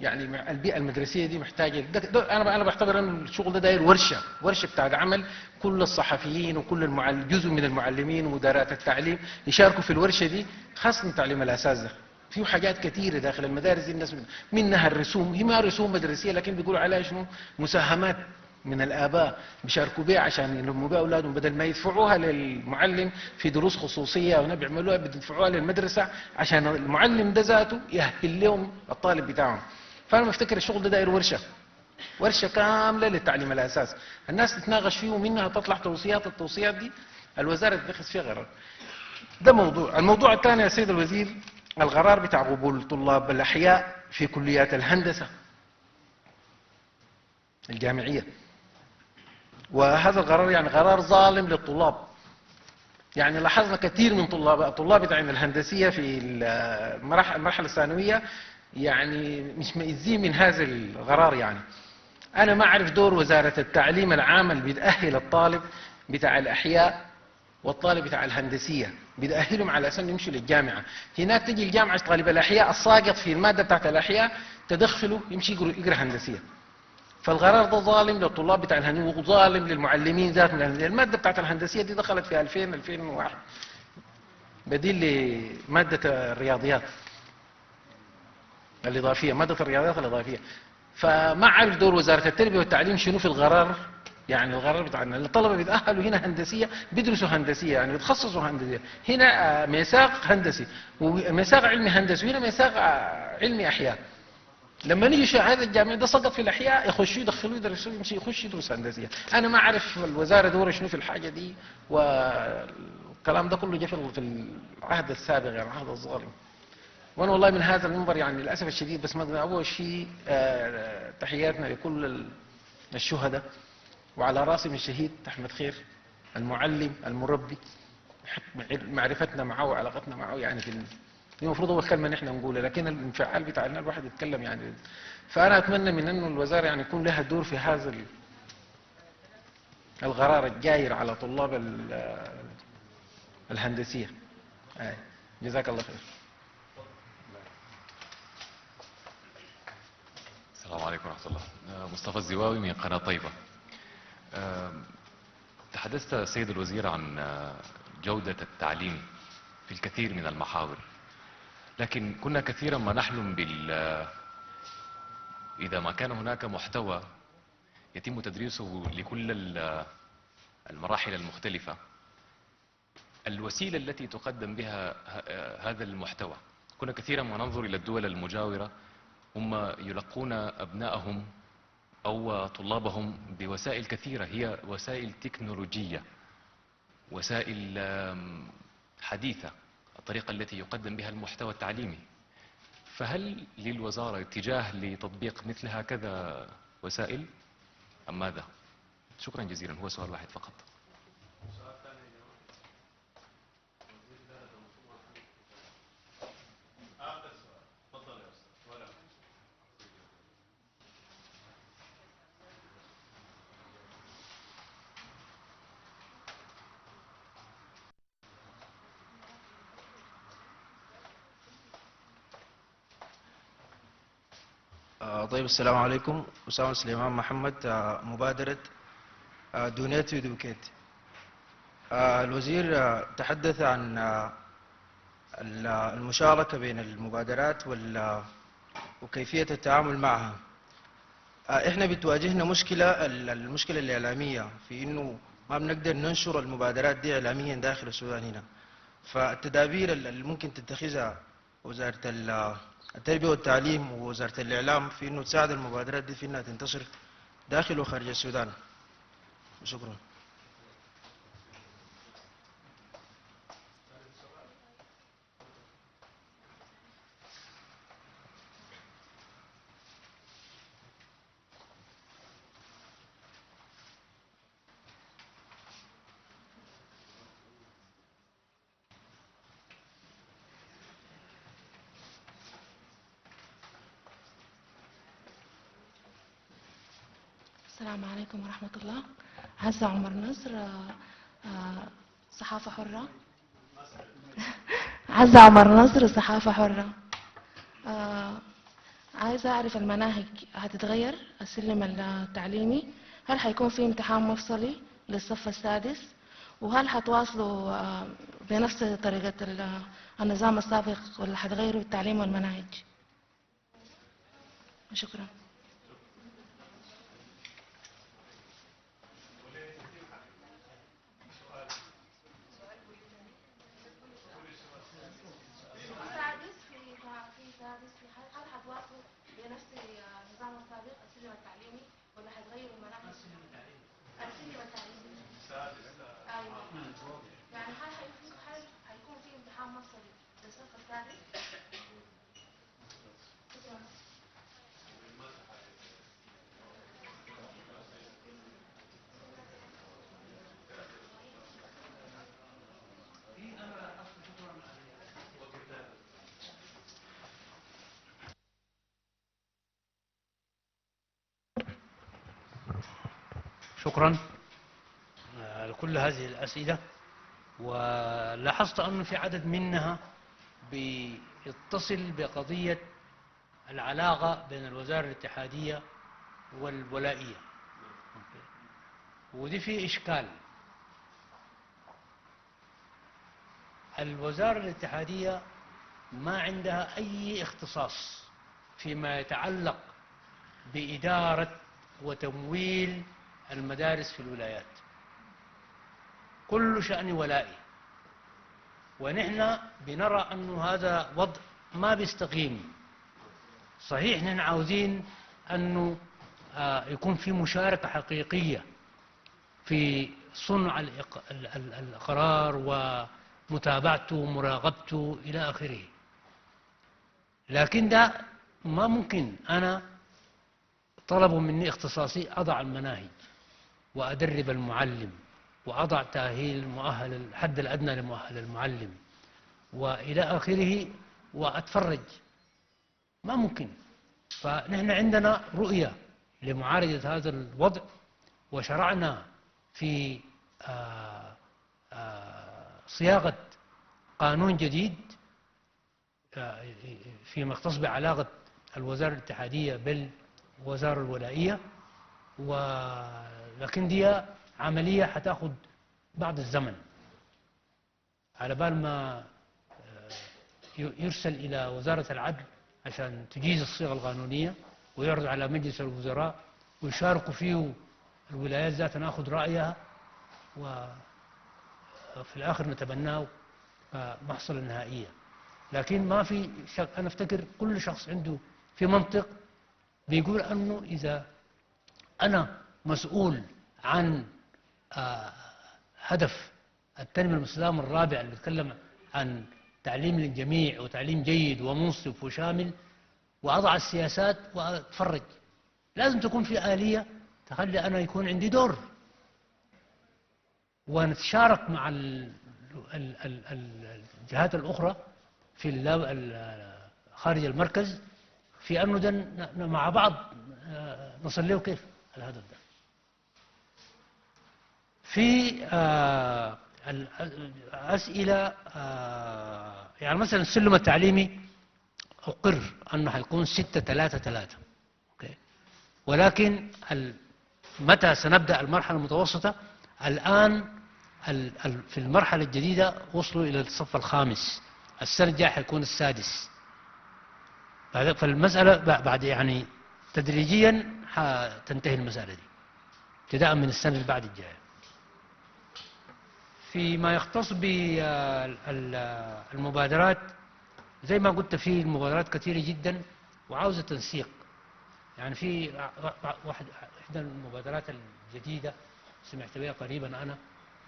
يعني البيئة المدرسية دي محتاجة ده ده أنا أنا بعتبر أن الشغل ده داير ورشة ورشة بتاعت عمل كل الصحفيين وكل المعل... جزء من المعلمين ومدراءات التعليم يشاركوا في الورشة دي خاصة تعليم الأساس ده في حاجات كثيرة داخل المدارس دي الناس منها الرسوم. هي ما رسوم مدرسية لكن بيقولوا عليها شنو؟ مساهمات من الآباء. بيشاركوا بها عشان ينموا بها أولادهم. بدل ما يدفعوها للمعلم في دروس خصوصية أو بيعملوها بيدفعوها للمدرسة عشان المعلم ده ذاته يأهل لهم الطالب بتاعهم. فأنا بفتكر الشغل ده داير ورشة. ورشة كاملة للتعليم الأساس. الناس تتناقش فيه ومنها تطلع توصيات التوصيات دي الوزارة تتخذ فيها قرار ده موضوع. الموضوع الثاني يا سيد الوزير القرار بتاع قبول طلاب الأحياء في كليات الهندسة الجامعية. وهذا القرار يعني قرار ظالم للطلاب. يعني لاحظنا كثير من طلاب طلاب بتاعنا الهندسية في المراحل المرحلة الثانوية يعني مش مئزين من هذا القرار يعني. أنا ما أعرف دور وزارة التعليم العام اللي بتأهل الطالب بتاع الأحياء والطالب بتاع الهندسية بتأهلهم على أساس يمشوا للجامعة. هناك تجي الجامعة طالب الأحياء الساقط في المادة بتاعت الأحياء تدخله يمشي يقرأ, هندسية. فالقرار ده ظالم للطلاب بتاع الهندسة وظالم للمعلمين ذات من الهندسية. المادة بتاعت الهندسية دي دخلت في 2000 2001 بديل لمادة الرياضيات. الإضافية مادة الرياضيات الإضافية. فما عارف دور وزارة التربية والتعليم شنو في القرار يعني القرار بتاعنا الطلبة بيتأهلوا هنا هندسية بيدرسوا هندسية يعني بيتخصصوا هندسية. هنا آه، ميثاق هندسي وميثاق علمي هندسي وهنا ميثاق آه، علمي أحياء. لما نيجي شهادة الجامعة ده سقط في الأحياء يخشوا يدخلوه يدرسوه يمشي يخش يدرس هندسية. أنا ما أعرف الوزارة دورها شنو في الحاجة دي والكلام ده كله جه في العهد السابق يعني العهد الظالم وأنا والله من هذا المنبر يعني للأسف الشديد بس ما اول شيء آه، تحياتنا لكل ال- الشهداء. وعلى راسهم الشهيد أحمد خير المعلم المربي معرفتنا معه وعلاقتنا معه يعني في المفروض اول كلمه نحن نقولها لكن الانفعال بتاعنا الواحد يتكلم يعني. فأنا أتمنى من أنه الوزارة يعني يكون لها دور في هذا ال- القرار الجاير على طلاب ال- الهندسية. آه. جزاك الله خير. السلام عليكم ورحمة الله. آه، مصطفى الزواوي من قناة طيبة. آه، تحدثت سيد الوزير عن آه، جودة التعليم في الكثير من المحاور لكن كنا كثيرا ما نحلم بال إذا ما كان هناك محتوى يتم تدريسه لكل ال- المراحل المختلفة الوسيلة التي تقدم بها هذا المحتوى. كنا كثيرا ما ننظر إلى الدول المجاورة هم يلقون أبنائهم أو طلابهم بوسائل كثيرة هي وسائل تكنولوجية وسائل حديثة الطريقة التي يقدم بها المحتوى التعليمي فهل للوزارة اتجاه لتطبيق مثل هكذا وسائل أم ماذا؟ شكرا جزيلا هو سؤال واحد فقط طيب السلام عليكم. أسامة سليمان محمد آه، مبادرة آه، دونيت ودوكيت آه، الوزير تحدث عن ال- المشاركة بين المبادرات وكيفية التعامل معها. إحنا بتواجهنا مشكلة ال- المشكلة الإعلامية في إنه ما بنقدر ننشر المبادرات دي إعلاميا داخل السودان هنا. فالتدابير ال- اللي ممكن تتخذها وزارة التربية والتعليم ووزارة الإعلام في إنه تساعد المبادرات دي في إنها تنتشر داخل وخارج السودان. شكرا السلام عليكم ورحمة الله. عمر نصر آه، آه، صحافة حرة. [laughs] عزة عمر نصر صحافة حرة. عايزة أعرف المناهج هتتغير السلم التعليمي. هل حيكون في امتحان مفصلي للصف السادس؟ وهل حتواصلوا آه، بنفس طريقة ال- النظام السابق ولا حتغيروا التعليم والمناهج؟ شكرا سادس في في سادس في هل هل حتواصلوا بنفس النظام السابق السلم التعليمي ولا حتغيروا المناهج؟ السلم التعليمي السلم التعليمي أيوه يعني هل حيكون هل حيكون في امتحان مفصلي للصف السادس؟ شكرا. آه، لكل هذه الأسئلة. ولاحظت أنه في عدد منها بيتصل بقضية العلاقة بين الوزارة الاتحادية والولائية. ودي في إشكال. الوزارة الاتحادية ما عندها أي اختصاص فيما يتعلق بإدارة وتمويل المدارس في الولايات. كل شأن ولائي. ونحن بنرى أنه هذا وضع ما بيستقيم. صحيح نحن عاوزين أنه آه، يكون في مشاركة حقيقية في صنع القرار ومتابعته ومراقبته إلى آخره. لكن ده ما ممكن. أنا طلبوا مني اختصاصي أضع المناهج وأدرب المعلم. وأضع تأهيل مؤهل الحد الأدنى لمؤهل المعلم وإلى آخره وأتفرج. ما ممكن. فنحن عندنا رؤية لمعالجة هذا الوضع وشرعنا في آه، آه، صياغة قانون جديد آه، فيما يختص بعلاقة الوزارة الاتحادية بالوزارة الولائية. ولكن دي عملية حتاخد بعض الزمن. على بال ما آه، يرسل إلى وزارة العدل عشان تجيز الصيغة القانونية ويعرض على مجلس الوزراء ويشاركوا فيه الولايات ذاتها نأخذ رأيها وفي الآخر نتبناه محصلة نهائية. لكن ما في شك أنا أفتكر كل شخص عنده في منطق بيقول أنه إذا أنا مسؤول عن آه، هدف التنمية المستدامة الرابع اللي بيتكلم عن تعليم للجميع وتعليم جيد ومنصف وشامل وأضع السياسات وأتفرج. لازم تكون في آلية تخلي أنا يكون عندي دور. ونتشارك مع ال- ال- ال- ال- الجهات الأخرى في خارج المركز في أنه مع بعض. آه، نصل له كيف الهدف؟ ده في آه، ال- ال- أسئلة آه، يعني مثلا السلم التعليمي أقر أنه حيكون ستة ثلاثة ثلاثة ولكن ال- متى سنبدأ المرحلة المتوسطة؟ الآن ال- ال- في المرحلة الجديدة وصلوا إلى الصف الخامس السنة الجاية حيكون السادس. فالمسألة بعد يعني تدريجيا حتنتهي المسألة دي ابتداء من السنة اللي بعد الجاية. فيما يختص بالمبادرات زي ما قلت في المبادرات كثيرة جدا وعاوزة تنسيق. يعني في واحد إحدى المبادرات الجديدة سمعت بها قريبا أنا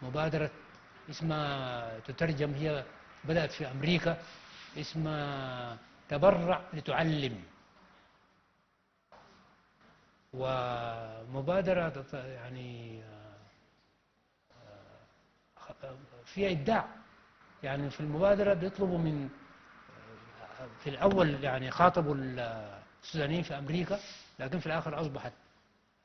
مبادرة اسمها تترجم هي بدأت في أمريكا اسمها تبرع لتعلم. ومبادرة يعني فيها إبداع. يعني في المبادرة بيطلبوا من في الأول يعني خاطبوا السودانيين في أمريكا لكن في الآخر أصبحت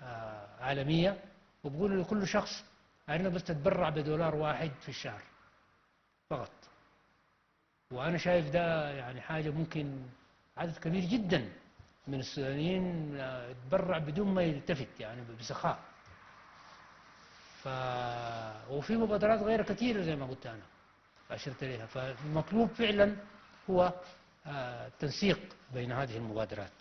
آه، عالمية وبقولوا لكل شخص أنا بس تتبرع بدولار واحد في الشهر فقط. وأنا شايف ده يعني حاجة ممكن عدد كبير جدا من السودانيين آه، يتبرع بدون ما يلتفت يعني بسخاء. ف... وفي مبادرات غير كثيرة زي ما قلت أنا أشرت إليها. فالمطلوب فعلا هو آه، التنسيق بين هذه المبادرات.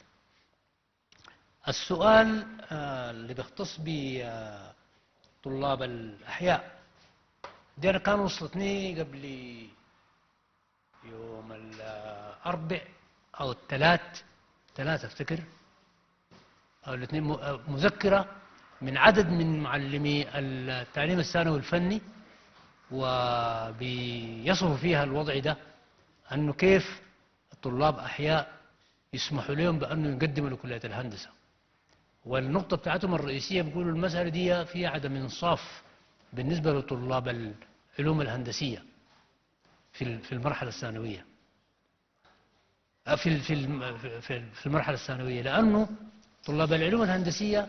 السؤال آه، اللي بيختص بطلاب الأحياء. دي أنا كان وصلتني قبل يوم الأربع أو الثلاث ثلاثة أفتكر أو الاثنين آه، مذكرة من عدد من معلمي التعليم الثانوي الفني وبيصفوا فيها الوضع ده أنه كيف الطلاب أحياء يسمحوا لهم بأنه يقدموا لكلية الهندسة. والنقطة بتاعتهم الرئيسية بيقولوا المسألة دي فيها عدم إنصاف بالنسبة لطلاب العلوم الهندسية في في المرحلة الثانوية. آه، في في في المرحلة الثانوية لأنه طلاب العلوم الهندسية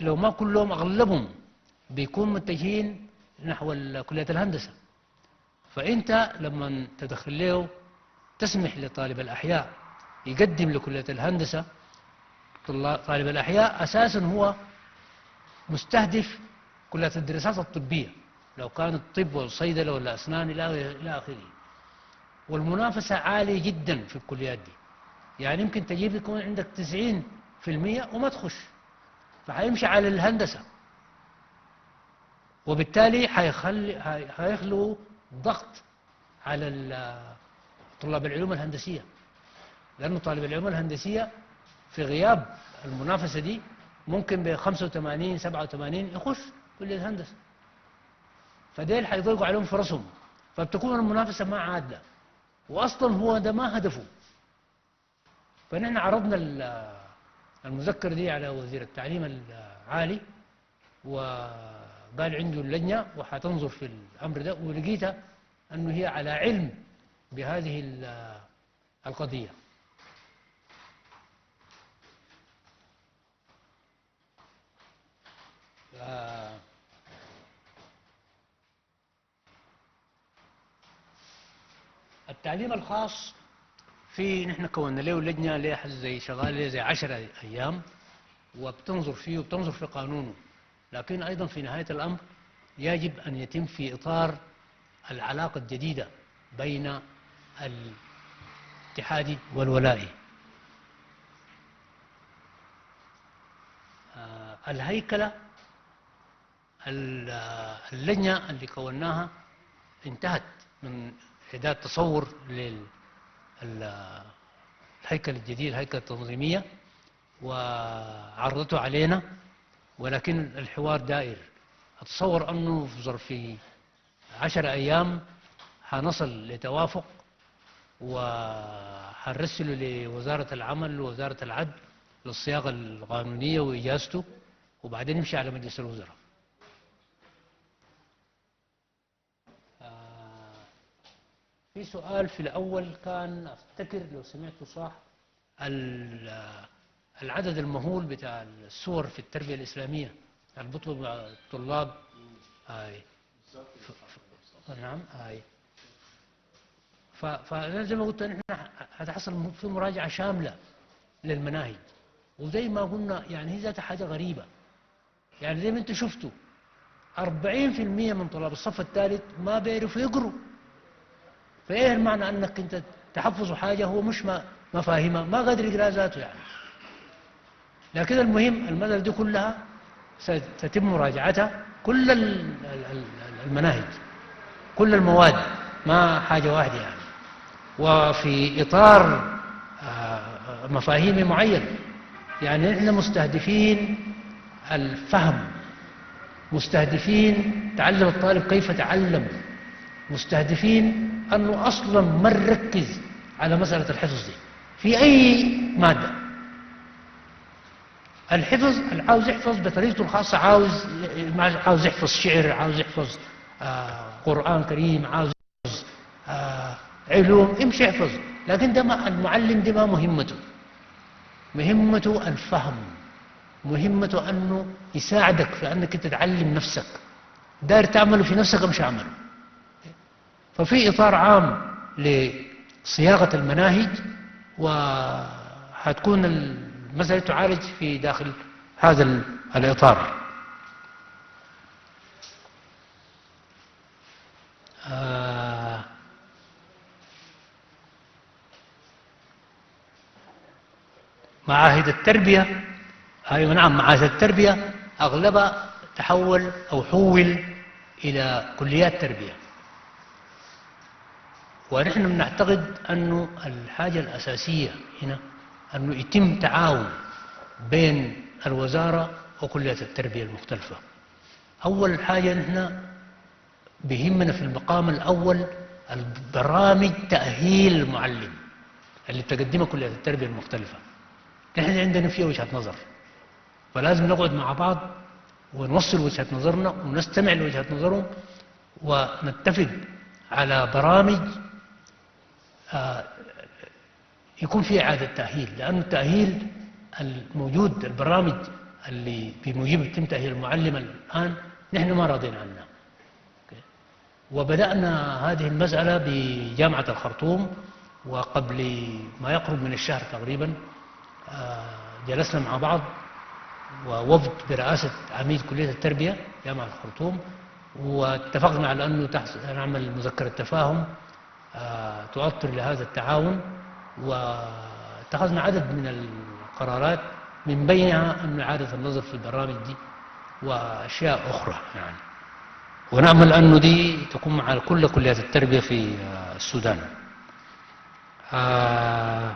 لو ما كلهم أغلبهم بيكون متجهين نحو كلية الهندسة. فأنت لما تدخل له تسمح لطالب الأحياء يقدم لكلية الهندسة. طالب الأحياء أساسا هو مستهدف كلية الدراسات الطبية لو كانت طب والصيدلة ولا أسنان إلى إلى آخره. والمنافسة عالية جدا في الكليات دي. يعني يمكن تجيب يكون عندك 90% وما تخش. فحيمشي على الهندسة. وبالتالي حيخلي حي- حيخلو ضغط على طلاب العلوم الهندسية. لأنه طالب العلوم الهندسية في غياب المنافسة دي ممكن ب 85 87 يخش كلية الهندسة. فديل حيضيقوا عليهم فرصهم فبتكون المنافسة ما عادلة وأصلا هو ده ما هدفه. فنحن عرضنا ال- المذكرة دي على وزير التعليم العالي وقال عنده اللجنة وحتنظر في الأمر ده ولقيتها أنه هي على علم بهذه ال- القضية. التعليم الخاص في نحن كونا له لجنة لها زي شغالة زي عشرة أيام وبتنظر فيه وبتنظر في قانونه. لكن أيضا في نهاية الأمر يجب أن يتم في إطار العلاقة الجديدة بين الاتحادي والولائي آه، الهيكلة ال- آه، اللجنة اللي كوناها انتهت من إعداد تصور للهيكل الجديد الهيكل التنظيمية وعرضته علينا ولكن الحوار دائر. أتصور أنه في ظرف عشر أيام حنصل لتوافق وحنرسله لوزارة العمل ووزارة العدل للصياغة القانونية وإجازته وبعدين يمشي على مجلس الوزراء آه، في سؤال في الأول كان أفتكر لو سمعته صح ال- العدد المهول بتاع السور في التربية الإسلامية يعني بيطلب الطلاب هاي. نعم هاي. ف- فأنا زي ما قلت نحن هتحصل في مراجعة شاملة للمناهج. وزي ما قلنا يعني هي ذات حاجة غريبة. يعني زي ما أنتم شفتوا 40% من طلاب الصف الثالث ما بيعرفوا يقروا. فايه المعنى أنك أنت تحفظه حاجة هو مش ما ما ما قادر يقرأ ذاته يعني. لكن المهم المسألة دي كلها ستتم مراجعتها كل ال- ال- ال- المناهج كل المواد ما حاجة واحدة يعني. وفي إطار آه، مفاهيمي معين. يعني نحن مستهدفين الفهم مستهدفين تعلم الطالب كيف تعلم مستهدفين أنه أصلا ما نركز على مسألة الحفظ دي. في أي مادة؟ الحفظ عاوز يحفظ بطريقته الخاصة عاوز عاوز يحفظ شعر عاوز يحفظ آه قرآن كريم عاوز يحفظ آه علوم امشي يحفظ لكن ده ما المعلم دي ما مهمته. مهمته الفهم. مهمته أنه يساعدك في أنك أنت تعلم نفسك. داير تعمله في نفسك امشي اعمله ففي إطار عام لصياغة المناهج وهتكون المسألة تعالج في داخل هذا ال- الإطار. آه معاهد التربية أيوة نعم معاهد التربية أغلبها تحول أو حول إلى كليات تربية. ونحن بنعتقد أنه الحاجة الأساسية هنا أنه يتم تعاون بين الوزارة وكليات التربية المختلفة. أول حاجة نحن بيهمنا في المقام الأول البرامج تأهيل المعلم اللي بتقدمها كليات التربية المختلفة. نحن عندنا فيها وجهة نظر فلازم نقعد مع بعض ونوصل وجهة نظرنا ونستمع لوجهة نظرهم ونتفق على برامج يكون فيها إعادة تأهيل لأن التأهيل الموجود البرامج اللي بموجب يتم تأهيل المعلم الآن نحن ما راضين عنها وبدأنا هذه المسألة بجامعة الخرطوم وقبل ما يقرب من الشهر تقريبا آه، جلسنا مع بعض ووفد برئاسة عميد كلية التربية جامعة الخرطوم واتفقنا على أنه نعمل مذكرة تفاهم آه، تؤطر لهذا التعاون واتخذنا عدد من القرارات من بينها أن إعادة النظر في البرامج دي وأشياء أخرى يعني. ونأمل أنه دي تكون مع كل كليات التربية في السودان. آه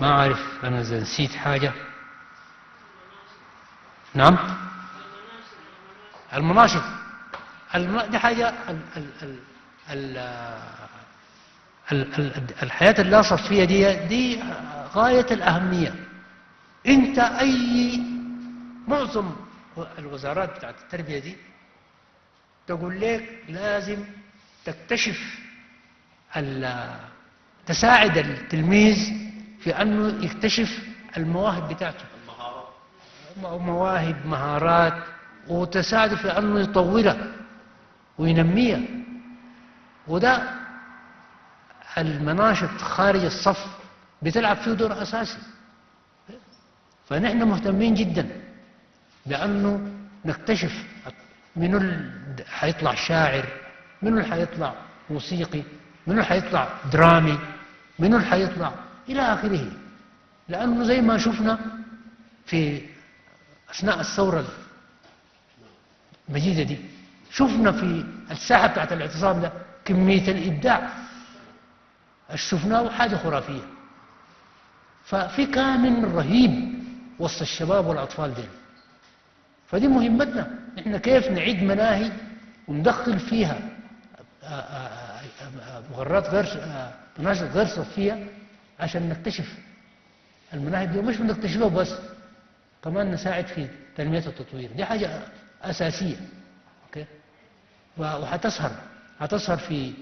ما أعرف أنا إذا نسيت حاجة. نعم؟ المناشط. الم- دي حاجة ال ال ال ال ال ال الحياة اللاصق فيها دي دي غاية الأهمية. أنت أي معظم الوزارات بتاعت التربية دي تقول لك لازم تكتشف تساعد التلميذ في أنه يكتشف المواهب بتاعته. مواهب مهارات وتساعده في أنه يطورها وينميها. وده المناشط خارج الصف بتلعب فيه دور أساسي. فنحن مهتمين جدا بأنه نكتشف منو اللي حيطلع شاعر منو اللي حيطلع موسيقي منو اللي حيطلع درامي منو اللي حيطلع إلى آخره. لأنه زي ما شفنا في أثناء الثورة المجيدة دي. شفنا في الساحة بتاعت الاعتصام ده كمية الإبداع. شفناه حاجة خرافية. ففي كامن رهيب وسط الشباب والأطفال دي. فدي مهمتنا. إحنا كيف نعيد مناهج وندخل فيها مغرات غير مناشط غير صفية عشان نكتشف المناهج دي. ومش بنكتشفها بس كمان نساعد في تنمية التطوير. دي حاجة أساسية أوكي؟ وحتسهر هتسهر في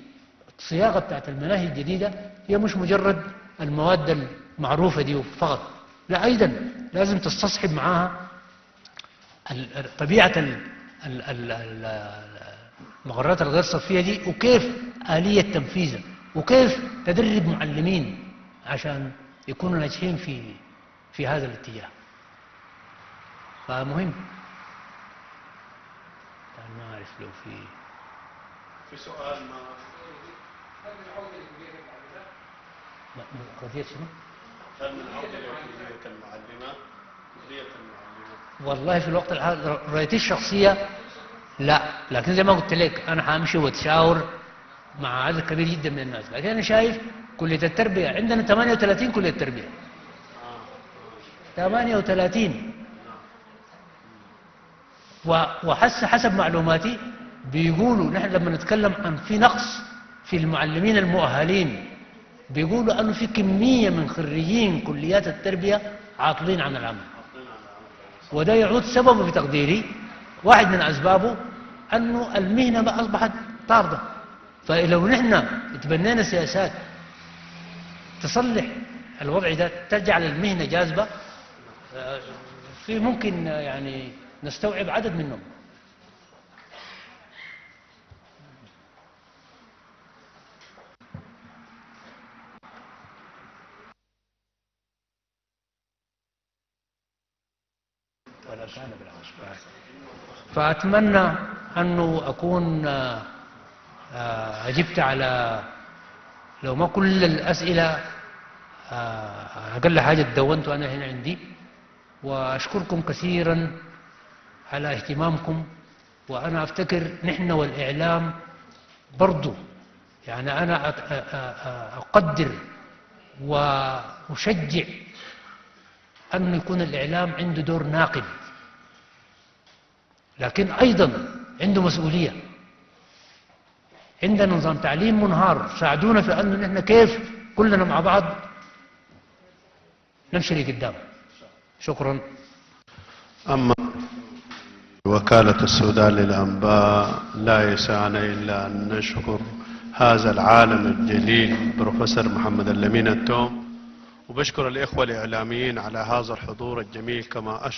الصياغة بتاعت المناهج الجديدة. هي مش مجرد المواد المعروفة دي فقط لا أيضا لازم تستصحب معاها طبيعة ال- ال- ال- ال- المقررات الغير صفية دي وكيف آلية تنفيذها وكيف تدرب معلمين عشان يكونوا ناجحين في في هذا الاتجاه. فمهم. أعرف لو في في سؤال ما قضية شنو؟ هل من عودة لكلية المعلمات؟ كلية المعلمات والله في الوقت الحاضر رؤيتي الشخصية لا لكن زي ما قلت لك أنا حامشي وأتشاور مع عدد كبير جدا من الناس. لكن أنا شايف كلية التربية عندنا 38 كلية تربية 38 و- وحس حسب معلوماتي بيقولوا نحن لما نتكلم عن في نقص في المعلمين المؤهلين بيقولوا أنه في كمية من خريجين كليات التربية عاطلين عن العمل. وده يعود سببه في تقديري. واحد من أسبابه أنه المهنة بقى أصبحت طاردة. فلو نحن تبنينا سياسات تصلح الوضع ده تجعل المهنة جاذبة آه، في ممكن آه، يعني نستوعب عدد منهم. فأتمنى أنه أكون آه، أجبت على لو ما كل الأسئلة آه، أقل حاجة دونت أنا هنا عندي. وأشكركم كثيرا على اهتمامكم وأنا أفتكر نحن والإعلام برضو يعني أنا أقدر وأشجع أن يكون الإعلام عنده دور ناقد لكن أيضا عنده مسؤولية. عندنا نظام تعليم منهار ساعدونا في أنه نحن كيف كلنا مع بعض نمشي لقدام. شكرا. أما وكالة السودان للأنباء لا يسعنا إلا أن نشكر هذا العالم الجليل بروفيسور محمد اللمين التوم وبشكر الإخوة الإعلاميين على هذا الحضور الجميل كما أشكر